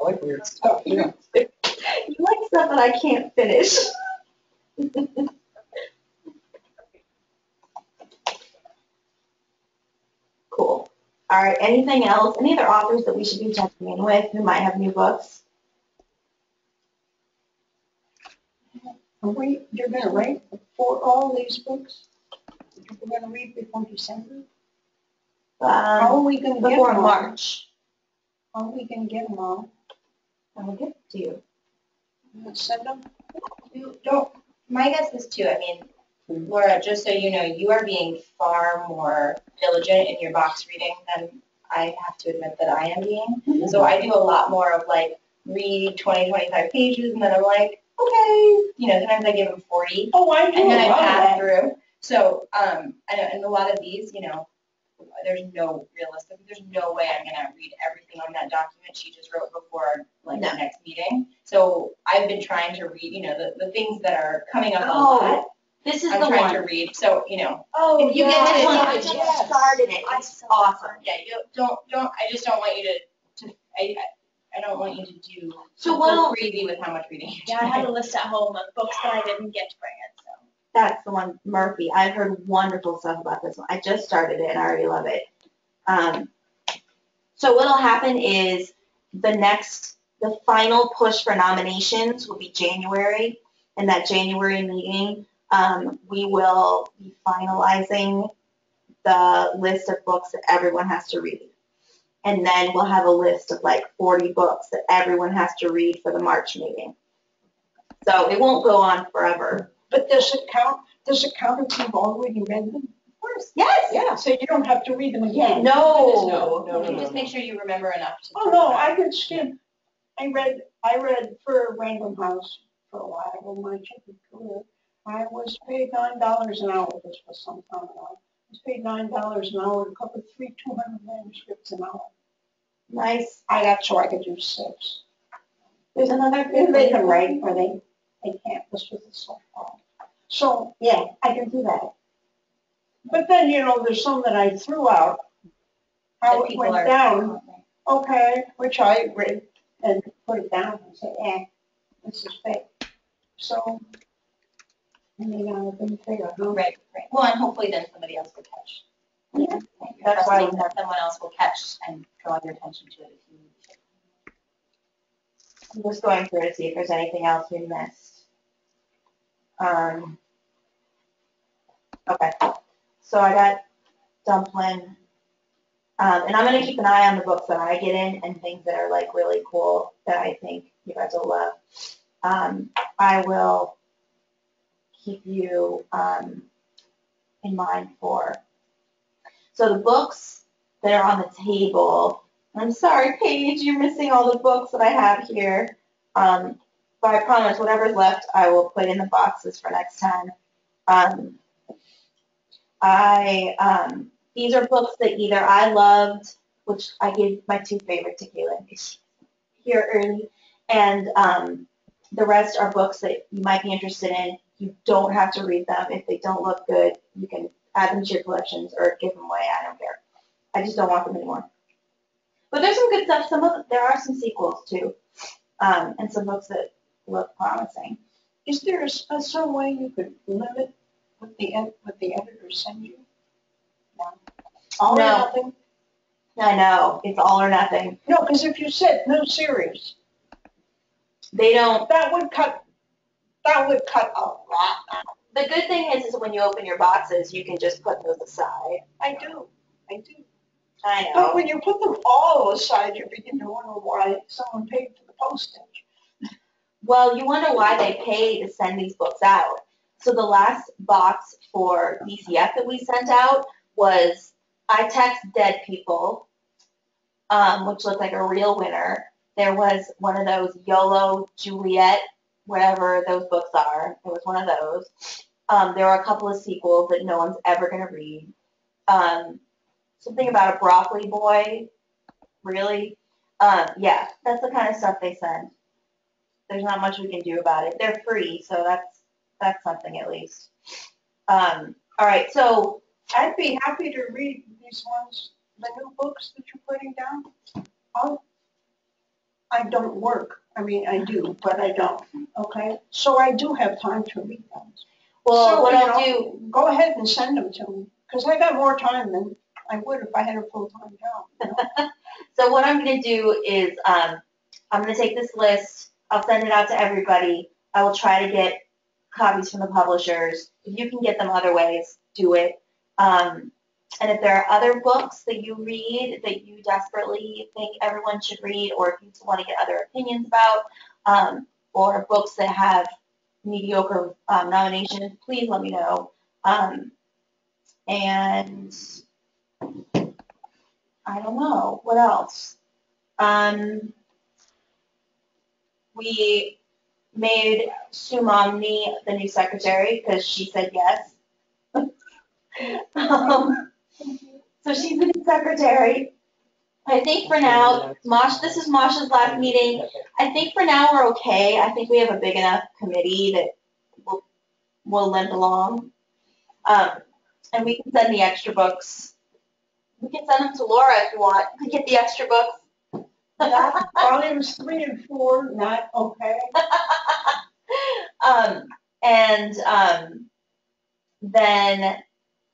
I like weird stuff, yeah. You like stuff that I can't finish. cool. All right. Anything else? Any other authors that we should be checking in with who might have new books? Are we, you're gonna write for all these books? We're gonna read before December? How Um, are we gonna get them before all? March. How are we gonna get them all? I will get to you. Send them? You don't, my guess is too, I mean, Laura, just so you know, you are being far more diligent in your box reading than I have to admit that I am being. So I do a lot more of like, read 20, 25 pages, and then I'm like, okay, you know, sometimes I give them 40, Oh, I do and then a I pass that. through. So, um, and, and a lot of these, you know, there's no realistic, there's no way I'm gonna read everything on that document she just wrote before, like, the next meeting. So I've been trying to read, you know, the, the things that are coming up a Oh, lot, This is I'm the trying to one. read, so, you know, Oh, If you get yeah, to this one, it, I yes. just started it. It's awesome. yeah, you don't, don't, I just don't want you to, to, I, I- I don't want you to do, So to what'll- go crazy with how much reading you're Yeah, I had a list at home of books that I didn't get to bring in, so. That's the one, Murphy. I've heard wonderful stuff about this one. I just started it and I already love it. Um, so what'll happen is the next, the final push for nominations will be January. And that January meeting, um, we will be finalizing the list of books that everyone has to read. And then we'll have a list of like 40 books that everyone has to read for the March meeting. So it won't go on forever. But does it count, does it count if you've already read them? Of course. Yes. Yeah, so you don't have to read them again. No. No, no, no, You no, just no. make sure you remember enough to. Oh, no, I can skim. I read, I read for Random House for a while when my chicken career. I was paid nine dollars an hour, this was some time ago. I was paid nine dollars an hour to cover three, two hundred manuscripts an hour. Nice. I got so I could do six. There's another they can write or they, they can't, this was a so far. So, yeah, I can do that. But then, you know, there's some that I threw out. How it went down, okay, which I read and put it down and said, eh, this is fake. So, I mean, I didn't figure out. Right, right. Well, and hopefully then somebody else will catch. Yeah. You're That's why trusting we that someone else will catch and draw your attention to it if you need to. I'm just going through to see if there's anything else we missed. Um, okay, so I got Dumplin. Um, and I'm gonna keep an eye on the books that I get in and things that are like really cool that I think you guys will love. Um, I will keep you, um, in mind for. So the books that are on the table, I'm sorry, Paige, you're missing all the books that I have here. Um, but I promise, whatever's left, I will put in the boxes for next time. Um, I, um, these are books that either I loved, which I gave my two favorite to because here early, and um, the rest are books that you might be interested in. You don't have to read them. If they don't look good, you can add them to your collections or give them away. I don't care. I just don't want them anymore. But there's some good stuff. Some of there are some sequels too, um, and some books that look promising. Is there a, a- some way you could limit what the, ed- what the editors send you? No. All or No. nothing? I know it's all or nothing. No, because if you said no series, They don't. that would cut, that would cut a lot out. The good thing is, is when you open your boxes, you can just put those aside. I do, I do. I know. But when you put them all aside, you begin to wonder why someone paid for the postage. Well, you wonder why they pay to send these books out. So the last box for DCF that we sent out was I Text Dead People, um, which looked like a real winner. There was one of those YOLO Juliet, whatever those books are. It was one of those. Um, there were a couple of sequels that no one's ever going to read. Um, something about a broccoli boy. Really? Um, yeah, that's the kind of stuff they send there's not much we can do about it. They're free, so that's that's something at least. Um, all right, so I'd be happy to read these ones, the new books that you're putting down. I'll, I don't work, I mean, I do, but I don't, okay? So I do have time to read them. well, So, what you I'll know, do, Go ahead and send them to me, because I got more time than I would if I had a full-time job. you know? so what I'm gonna do is um, I'm gonna take this list. I'll send it out to everybody. I will try to get copies from the publishers. If you can get them other ways, do it. Um, and if there are other books that you read that you desperately think everyone should read, or if you want to get other opinions about, um, or books that have mediocre um, nominations, please let me know. Um, and I don't know what else. Um, we made Sue Momney the new secretary because she said yes. so she's the new secretary. I think for now, Mosh, this is Mosh's last meeting. I think for now we're okay. I think we have a big enough committee that will, will limp along. Um, and we can send the extra books. We can send them to Laura if you want to get the extra books. Volumes three and four, not okay. um, and um, then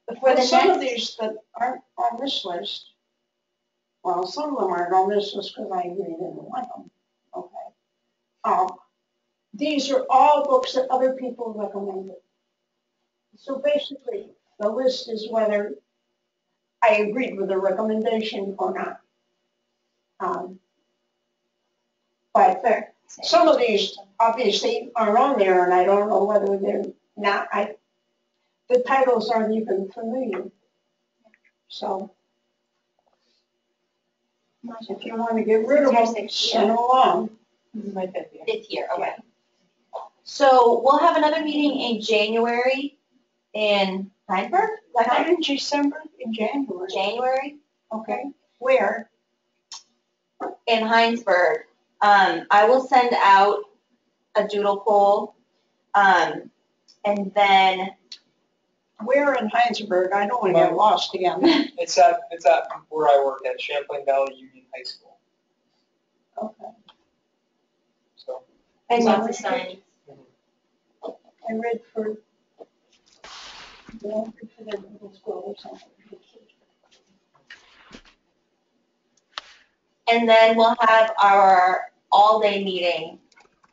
for the But some of next, these that aren't on this list, well, some of them aren't on this list because I really didn't want them, okay? Um, these are all books that other people recommended. So basically, the list is whether I agreed with the recommendation or not. Um, But Fair. some of these obviously are on there and I don't know whether they're not, I, the titles aren't even familiar. So if you want to get rid of them, send them along. My fifth year. It's here, okay. So we'll have another meeting in January in Hinesburg, is that Not in December, in January, January okay? Where? in Hinesburg. Um, I will send out a doodle poll. Um, and then, Where in Hinesburg? I don't want to get lost again. It's at, it's at where I work at Champlain Valley Union High School, Okay. so. and Well, lots of signs. I read for, yeah, for the middle school or something. And then we'll have our all-day meeting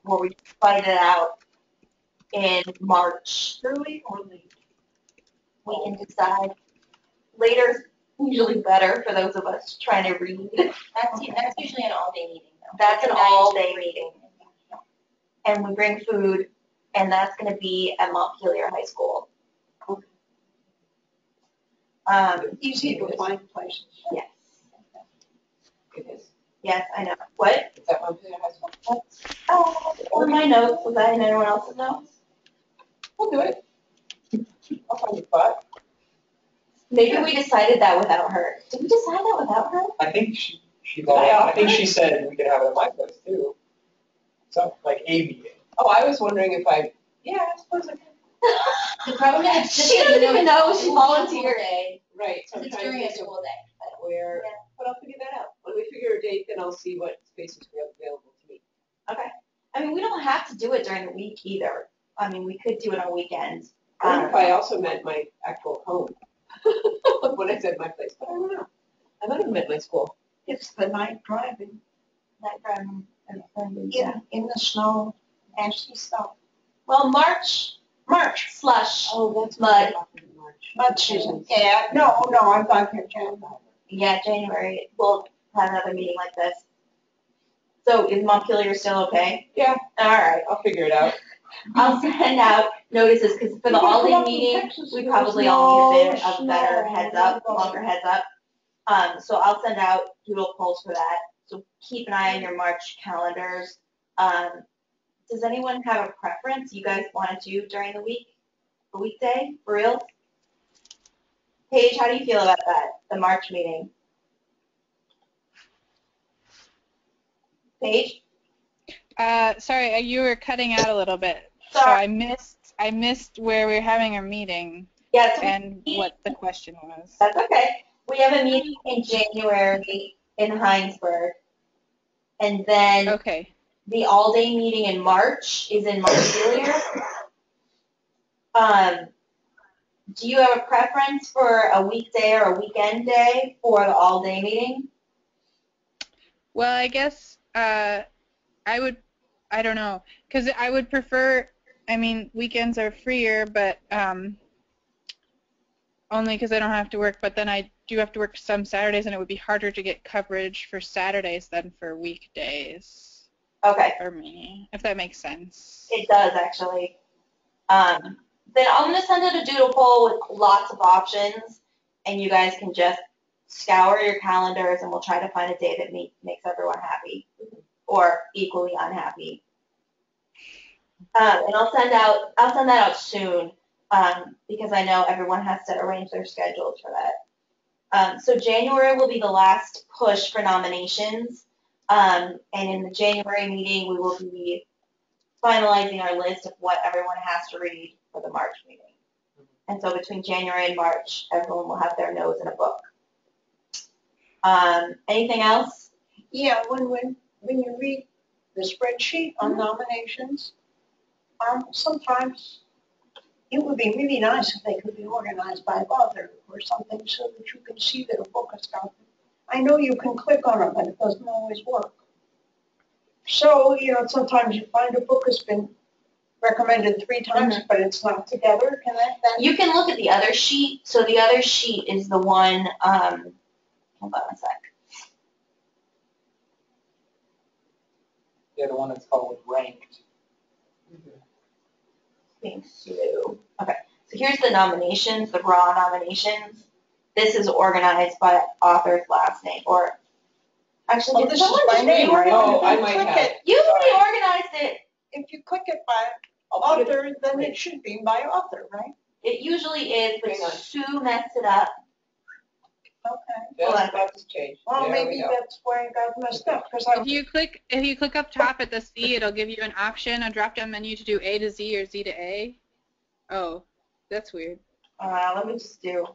where we fight it out in March. Early or late? We can decide. Later's usually better for those of us trying to read. That's, u- that's usually an all-day meeting though. That's an Like a nine to all-day meeting. And we bring food, and that's gonna be at Montpelier High School. Um, Easy to find places. yes, It is. yes, I know. What? Is that Montpelier High School? Oh, were my notes, was that in anyone else's notes? We'll do it. I'll find a spot. Maybe we decided that without her. Did we decide that without her? I think she, she, I think she said we could have it at my place too. So, like a. Oh, I was wondering if I, yeah, I suppose I can. The problem is, just She doesn't even know it's she only a full volunteered. day, Right, so I'm it's trying to during a think of school day. where, Yeah. but I'll figure that out. When we figure a date, then I'll see what spaces we have available to me. Okay. I mean, we don't have to do it during the week either. I mean, we could do it on weekends. I wonder Um, if I also meant my actual home. When I said my place, but I don't know. I might have meant my school. It's the night driving Like, um, um, in, in the snow, nasty stuff. Well, March, March slush. Oh, that's Mud. Mud season. Yeah, no, no, I'm here, Jan. Yeah, January, we'll have another meeting like this. So is Montpelier still okay? Yeah. All right. I'll figure it out. I'll send out notices, because for the all-day meeting, we probably all need a bit of better heads up, longer heads up. Um, so I'll send out doodle polls for that, so keep an eye on your March calendars. Um, does anyone have a preference you guys wanna do during the week, a weekday, for real? Paige, how do you feel about that, the March meeting? Paige? Uh, sorry, uh, you were cutting out a little bit. So I missed, I missed where we were having our meeting Yes, and what the question was. That's okay. We have a meeting in January in Hinesburg. And then Okay. the all-day meeting in March is in Montpelier. Um, do you have a preference for a weekday or a weekend day for the all-day meeting? Well, I guess uh, I would, I don't know, because I would prefer. I mean, weekends are freer, but um, only because I don't have to work. But then I do have to work some Saturdays, and it would be harder to get coverage for Saturdays than for weekdays Okay, for me, if that makes sense. it does actually. Um, then I'm gonna send out a doodle poll with lots of options, and you guys can just scour your calendars, and we'll try to find a day that make, makes everyone happy, or equally unhappy. Um, and I'll send out, I'll send that out soon, um, because I know everyone has to arrange their schedules for that. Um, so January will be the last push for nominations, um, and in the January meeting, we will be finalizing our list of what everyone has to read for the March meeting. And so between January and March, everyone will have their nose in a book. Um, anything else? Yeah, when, when, when you read the spreadsheet on nominations, um, sometimes it would be really nice if they could be organized by author or something so that you can see that a book is out. I know you can click on it, but it doesn't always work. So, you know, sometimes you find a book has been recommended three times, but it's not together, can that, then? You can look at the other sheet. So the other sheet is the one, um, hold on a sec. Yeah, the one that's called ranked. Thank you. Okay, so here's the nominations, the raw nominations. This is organized by author's last name, or, actually, Oh, did this is someone my just name, right? reorganize? Oh, I might Click have. it. You reorganized it. If you click it by I'll put it- author, then it should be by author, right? It usually is, but Hang on. Sue messed it up. Okay. Just about to change. Well, There we maybe go. that's why I got messed up, because I If you click, if you click up top at the C, it'll give you an option, a drop-down menu to do A to Z or Z to A. Oh, that's weird. Uh, let me just do,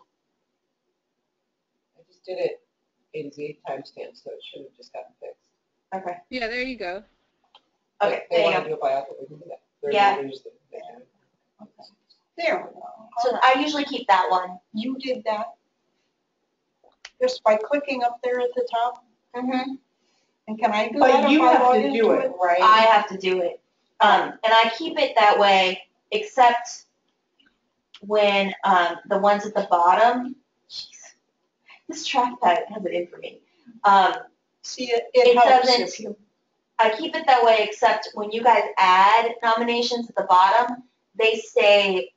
I just did it A to Z timestamp, so it should have just gotten fixed. okay, Yeah, there you go. okay, If They there you want go. to do it by author, we can do that. They're- Yeah. they're just- they can. There we go. So I usually keep that one. You did that just by clicking up there at the top, Mm-hmm. and can I do that But if you I have log to into do it, right? I have to do it. Um, and I keep it that way except when, um, the ones at the bottom, jeez, this trackpad has it in for me. Um, See, it, It it helps doesn't- if you, I keep it that way, except when you guys add nominations at the bottom, they stay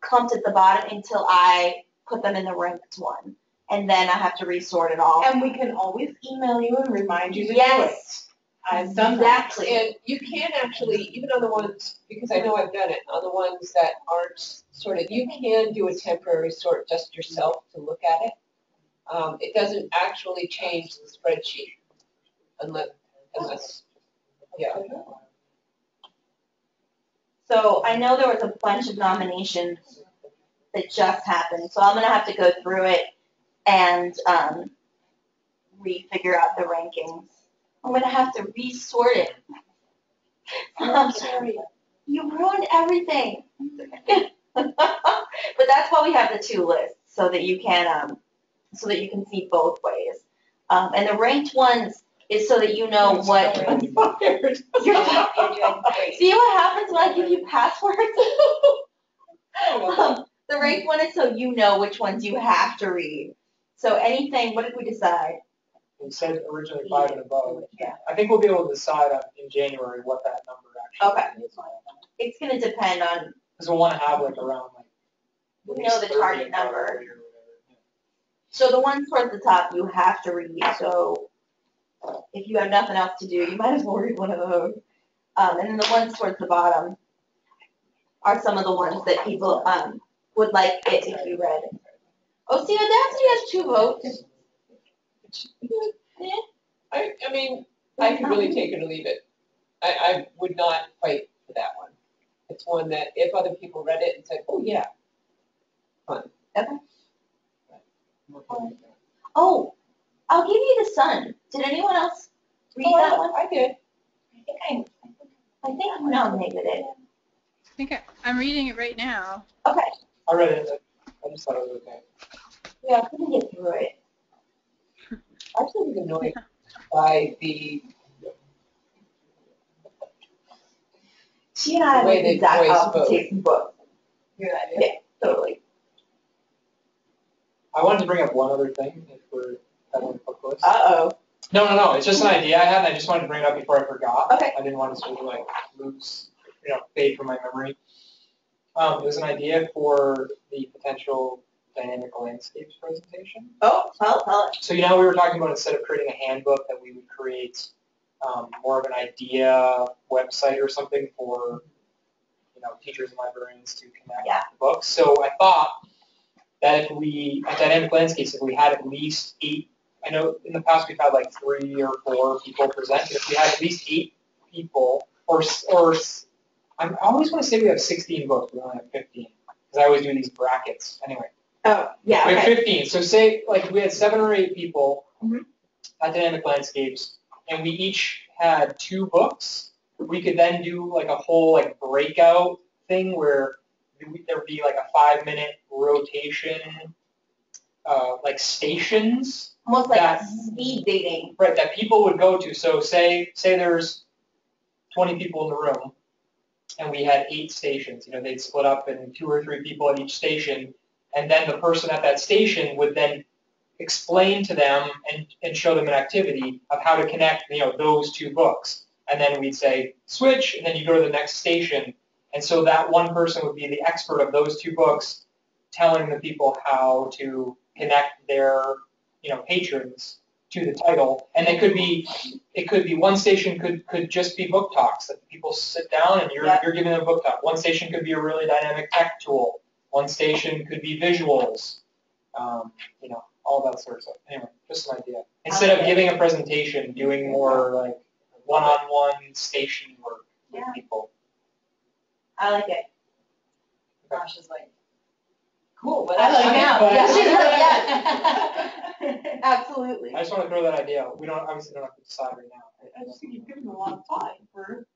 clumped at the bottom until I put them in the ranked one. And then I have to resort it all. And we can always email you and remind you to do it. Yes, I've done that. exactly. And you can actually, even on the ones, because I know I've done it, on the ones that aren't sorted, you can do a temporary sort just yourself to look at it. Um, it doesn't actually change the spreadsheet unless, unless, yeah. So I know there was a bunch of nominations that just happened, so I'm gonna have to go through it and, um, refigure out the rankings. I'm gonna have to resort it. I'm sorry. You ruined everything. But that's why we have the two lists, so that you can, um, so that you can see both ways. Um, and the ranked ones is so that you know what. Fired. You're You're. See what happens when I give you passwords? Um, The ranked one is so you know which ones you have to read. So anything, what did we decide? We said originally five and above. Yeah. I think we'll be able to decide on, in January what that number actually is. It's gonna depend on, Because we'll want to have like around like. at We least know the 30 target probably number. or whatever, so the ones towards the top you have to read, so if you have nothing else to do, you might as well read one of those. Um, and then the ones towards the bottom are some of the ones that people, um, would like it to be read. Oh, see, Audacity has two votes. I, I mean, I could really take it or leave it. I, I would not fight for that one. It's one that if other people read it and said, oh, yeah, fun. Oh, I'll give you the sun. Did anyone else read Oh, that one? I did. I think I, I think I nominated it. I think I, I'm reading it right now. Okay, I read it, I just thought it was okay. yeah, we can get through it. I was sort of annoyed by the, She and I have The way like they exact um, voice opposite taste in books. you're. Yeah, totally. I wanted to bring up one other thing if we're having a quick list. Uh-oh. No, no, no, it's just an idea I had, and I just wanted to bring it up before I forgot. Okay. I didn't want to sort of like lose, you know, fade from my memory. Um, it was an idea for the potential dynamic landscapes presentation. Oh, tell, tell it. So, you know, we were talking about instead of creating a handbook, that we would create um, more of an idea website or something for, you know, teachers and librarians to connect Yeah. the books. So I thought that if we, at Dynamic Landscapes, if we had at least eight, I know in the past we've had like three or four people present, but if we had at least eight people, or, or, I'm- I always want to say we have 16 books, we only have 15, because I always do these brackets. Anyway, Oh, yeah, we have okay. 15. So say like we had seven or eight people Mhm. at Dynamic Landscapes, and we each had two books. We could then do like a whole like breakout thing where we- there'd be like a five minute rotation, uh, like stations, Almost like that- speed dating. right? That people would go to. So say say there's 20 people in the room, and we had eight stations. You know, they'd split up in two or three people at each station, and then the person at that station would then explain to them and, and show them an activity of how to connect, you know, those two books. And then we'd say, switch, and then you go to the next station. And so that one person would be the expert of those two books, telling the people how to connect their, you know, patrons to the title. And it could be, it could be, one station could, could just be book talks, that people sit down and you're, Yeah. you're giving them a book talk. One station could be a really dynamic tech tool. One station could be visuals, um, you know, all that sort of stuff. Anyway, just an idea. Instead of giving a presentation, doing more like one-on-one station work with Yeah. people. I like it. Josh is like, cool, what I else like you it, but- Yeah, she's like, like, Absolutely. I just want to throw that idea out. We don't, obviously don't have to decide right now. I just think you've given a lot of thought for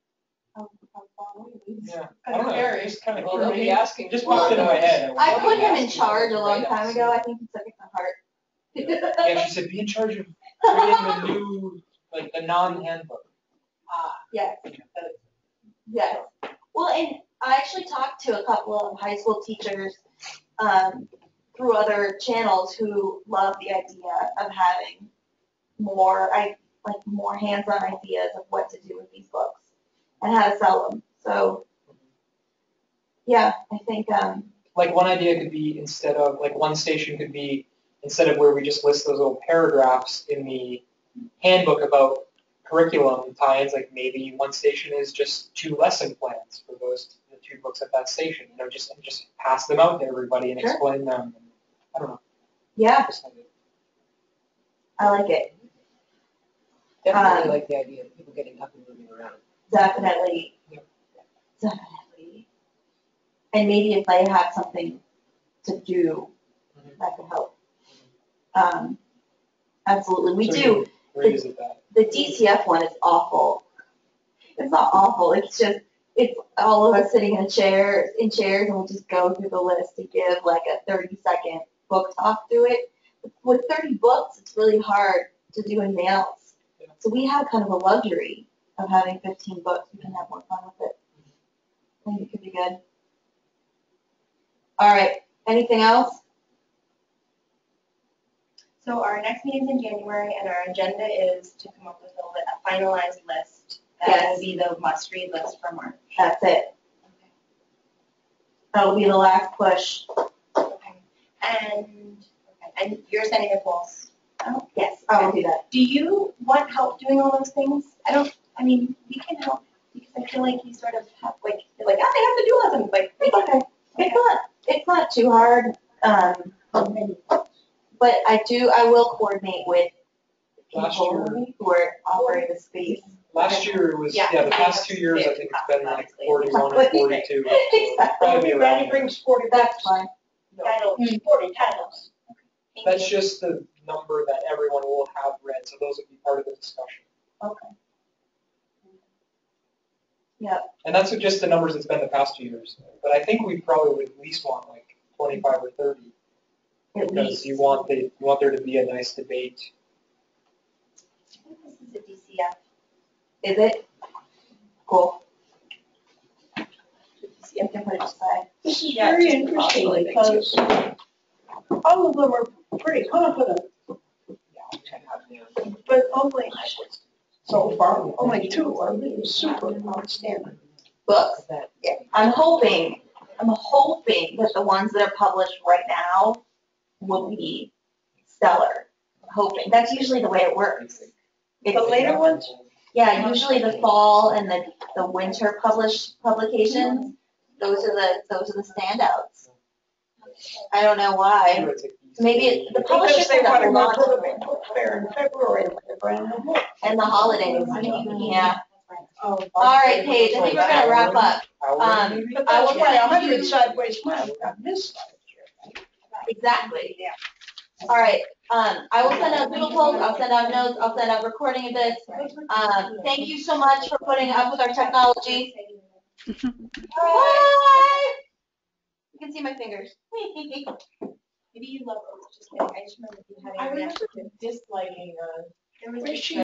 how, how far it is. Yeah, I don't of know, scary. just kind of Well, they'll be curious. asking. Just for popped into my head. I put him in charge a long time ago. I think he took it to heart. Yeah, she said, be in charge of creating the new, like, the non-handbook. Ah, Yes. Yes. Well, and I actually talked to a couple of high school teachers um, through other channels who love the idea of having more, I like more hands-on ideas of what to do with these books and how to sell them. So, yeah, I think um, Like one idea could be instead of, like one station could be, instead of where we just list those little paragraphs in the handbook about curriculum tie-ins, like maybe one station is just two lesson plans for those, the books at that station, you know, just, and just pass them out to everybody and Sure. explain them. I don't know. yeah, just idea. I like it. Definitely Um, like the idea of people getting up and moving around. Definitely. Definitely. And maybe if they have something to do, Mhm. that could help. Um, absolutely, we So do. Revisit that. The DCF one is awful. It's not awful, it's just, it's all of us sitting in a chair, in chairs, and we'll just go through the list to give like a thirty second book talk to it. With thirty books, it's really hard to do anything else. So we have kind of a luxury of having fifteen books, we can have more fun with it. I think it could be good. All right, anything else? So our next meeting is in January and our agenda is to come up with a a finalized list. That Yes. will be the must-read list for March. That's it. That'll be the last push. Okay. And, okay, and you're sending Nicole's. Oh, Yes, I will do that. Do you want help doing all those things? I don't, I mean, we can help because I feel like you sort of have like, you're like, ah, I have to do all of them, like, It's okay. It's not, it's not too hard, um, but I do, I will coordinate with Last people year- who are offering the space. Last year it was, Yeah. yeah, the past two years, I think it's been like forty-one or forty-two. so it'll Probably be Randy there. brings forty That's fine. titles, hmm. forty titles. Thank That's you. just the number that everyone will have read, so those would be part of the discussion. Okay. Yeah, And that's just the numbers it's been the past two years. But I think we probably would at least want like twenty-five or thirty, At because least. you want the, you want there to be a nice debate. I think This is a DCF. Is it? Cool. DCF can put it aside. This is Yeah, very interesting possibly because all of them are pretty confident, but oh only, so far, only two are really super outstanding. Books. That, I'm hoping, I'm hoping that the ones that are published right now will be stellar. I'm Hoping. That's usually the way it works. The later ones, yeah, usually the fall and the, the winter published publications, those are the, those are the standouts. I don't know why. Maybe it- the because publishers they have want to go to the book fair in February with a brand new book. and the holidays, yeah. Oh, All right, Paige, I think we're gonna wrap up. Um. But I that's will why a send hundred you- sideways miles got missed last year. Exactly. All right, um, I will send out doodle polls, I'll send out notes, I'll send out recording of this. Um, thank you so much for putting up with our technology. Bye. You can see my fingers. Maybe you love, just kidding, I just remember you having. I a remember disliking, uh, There was Where's she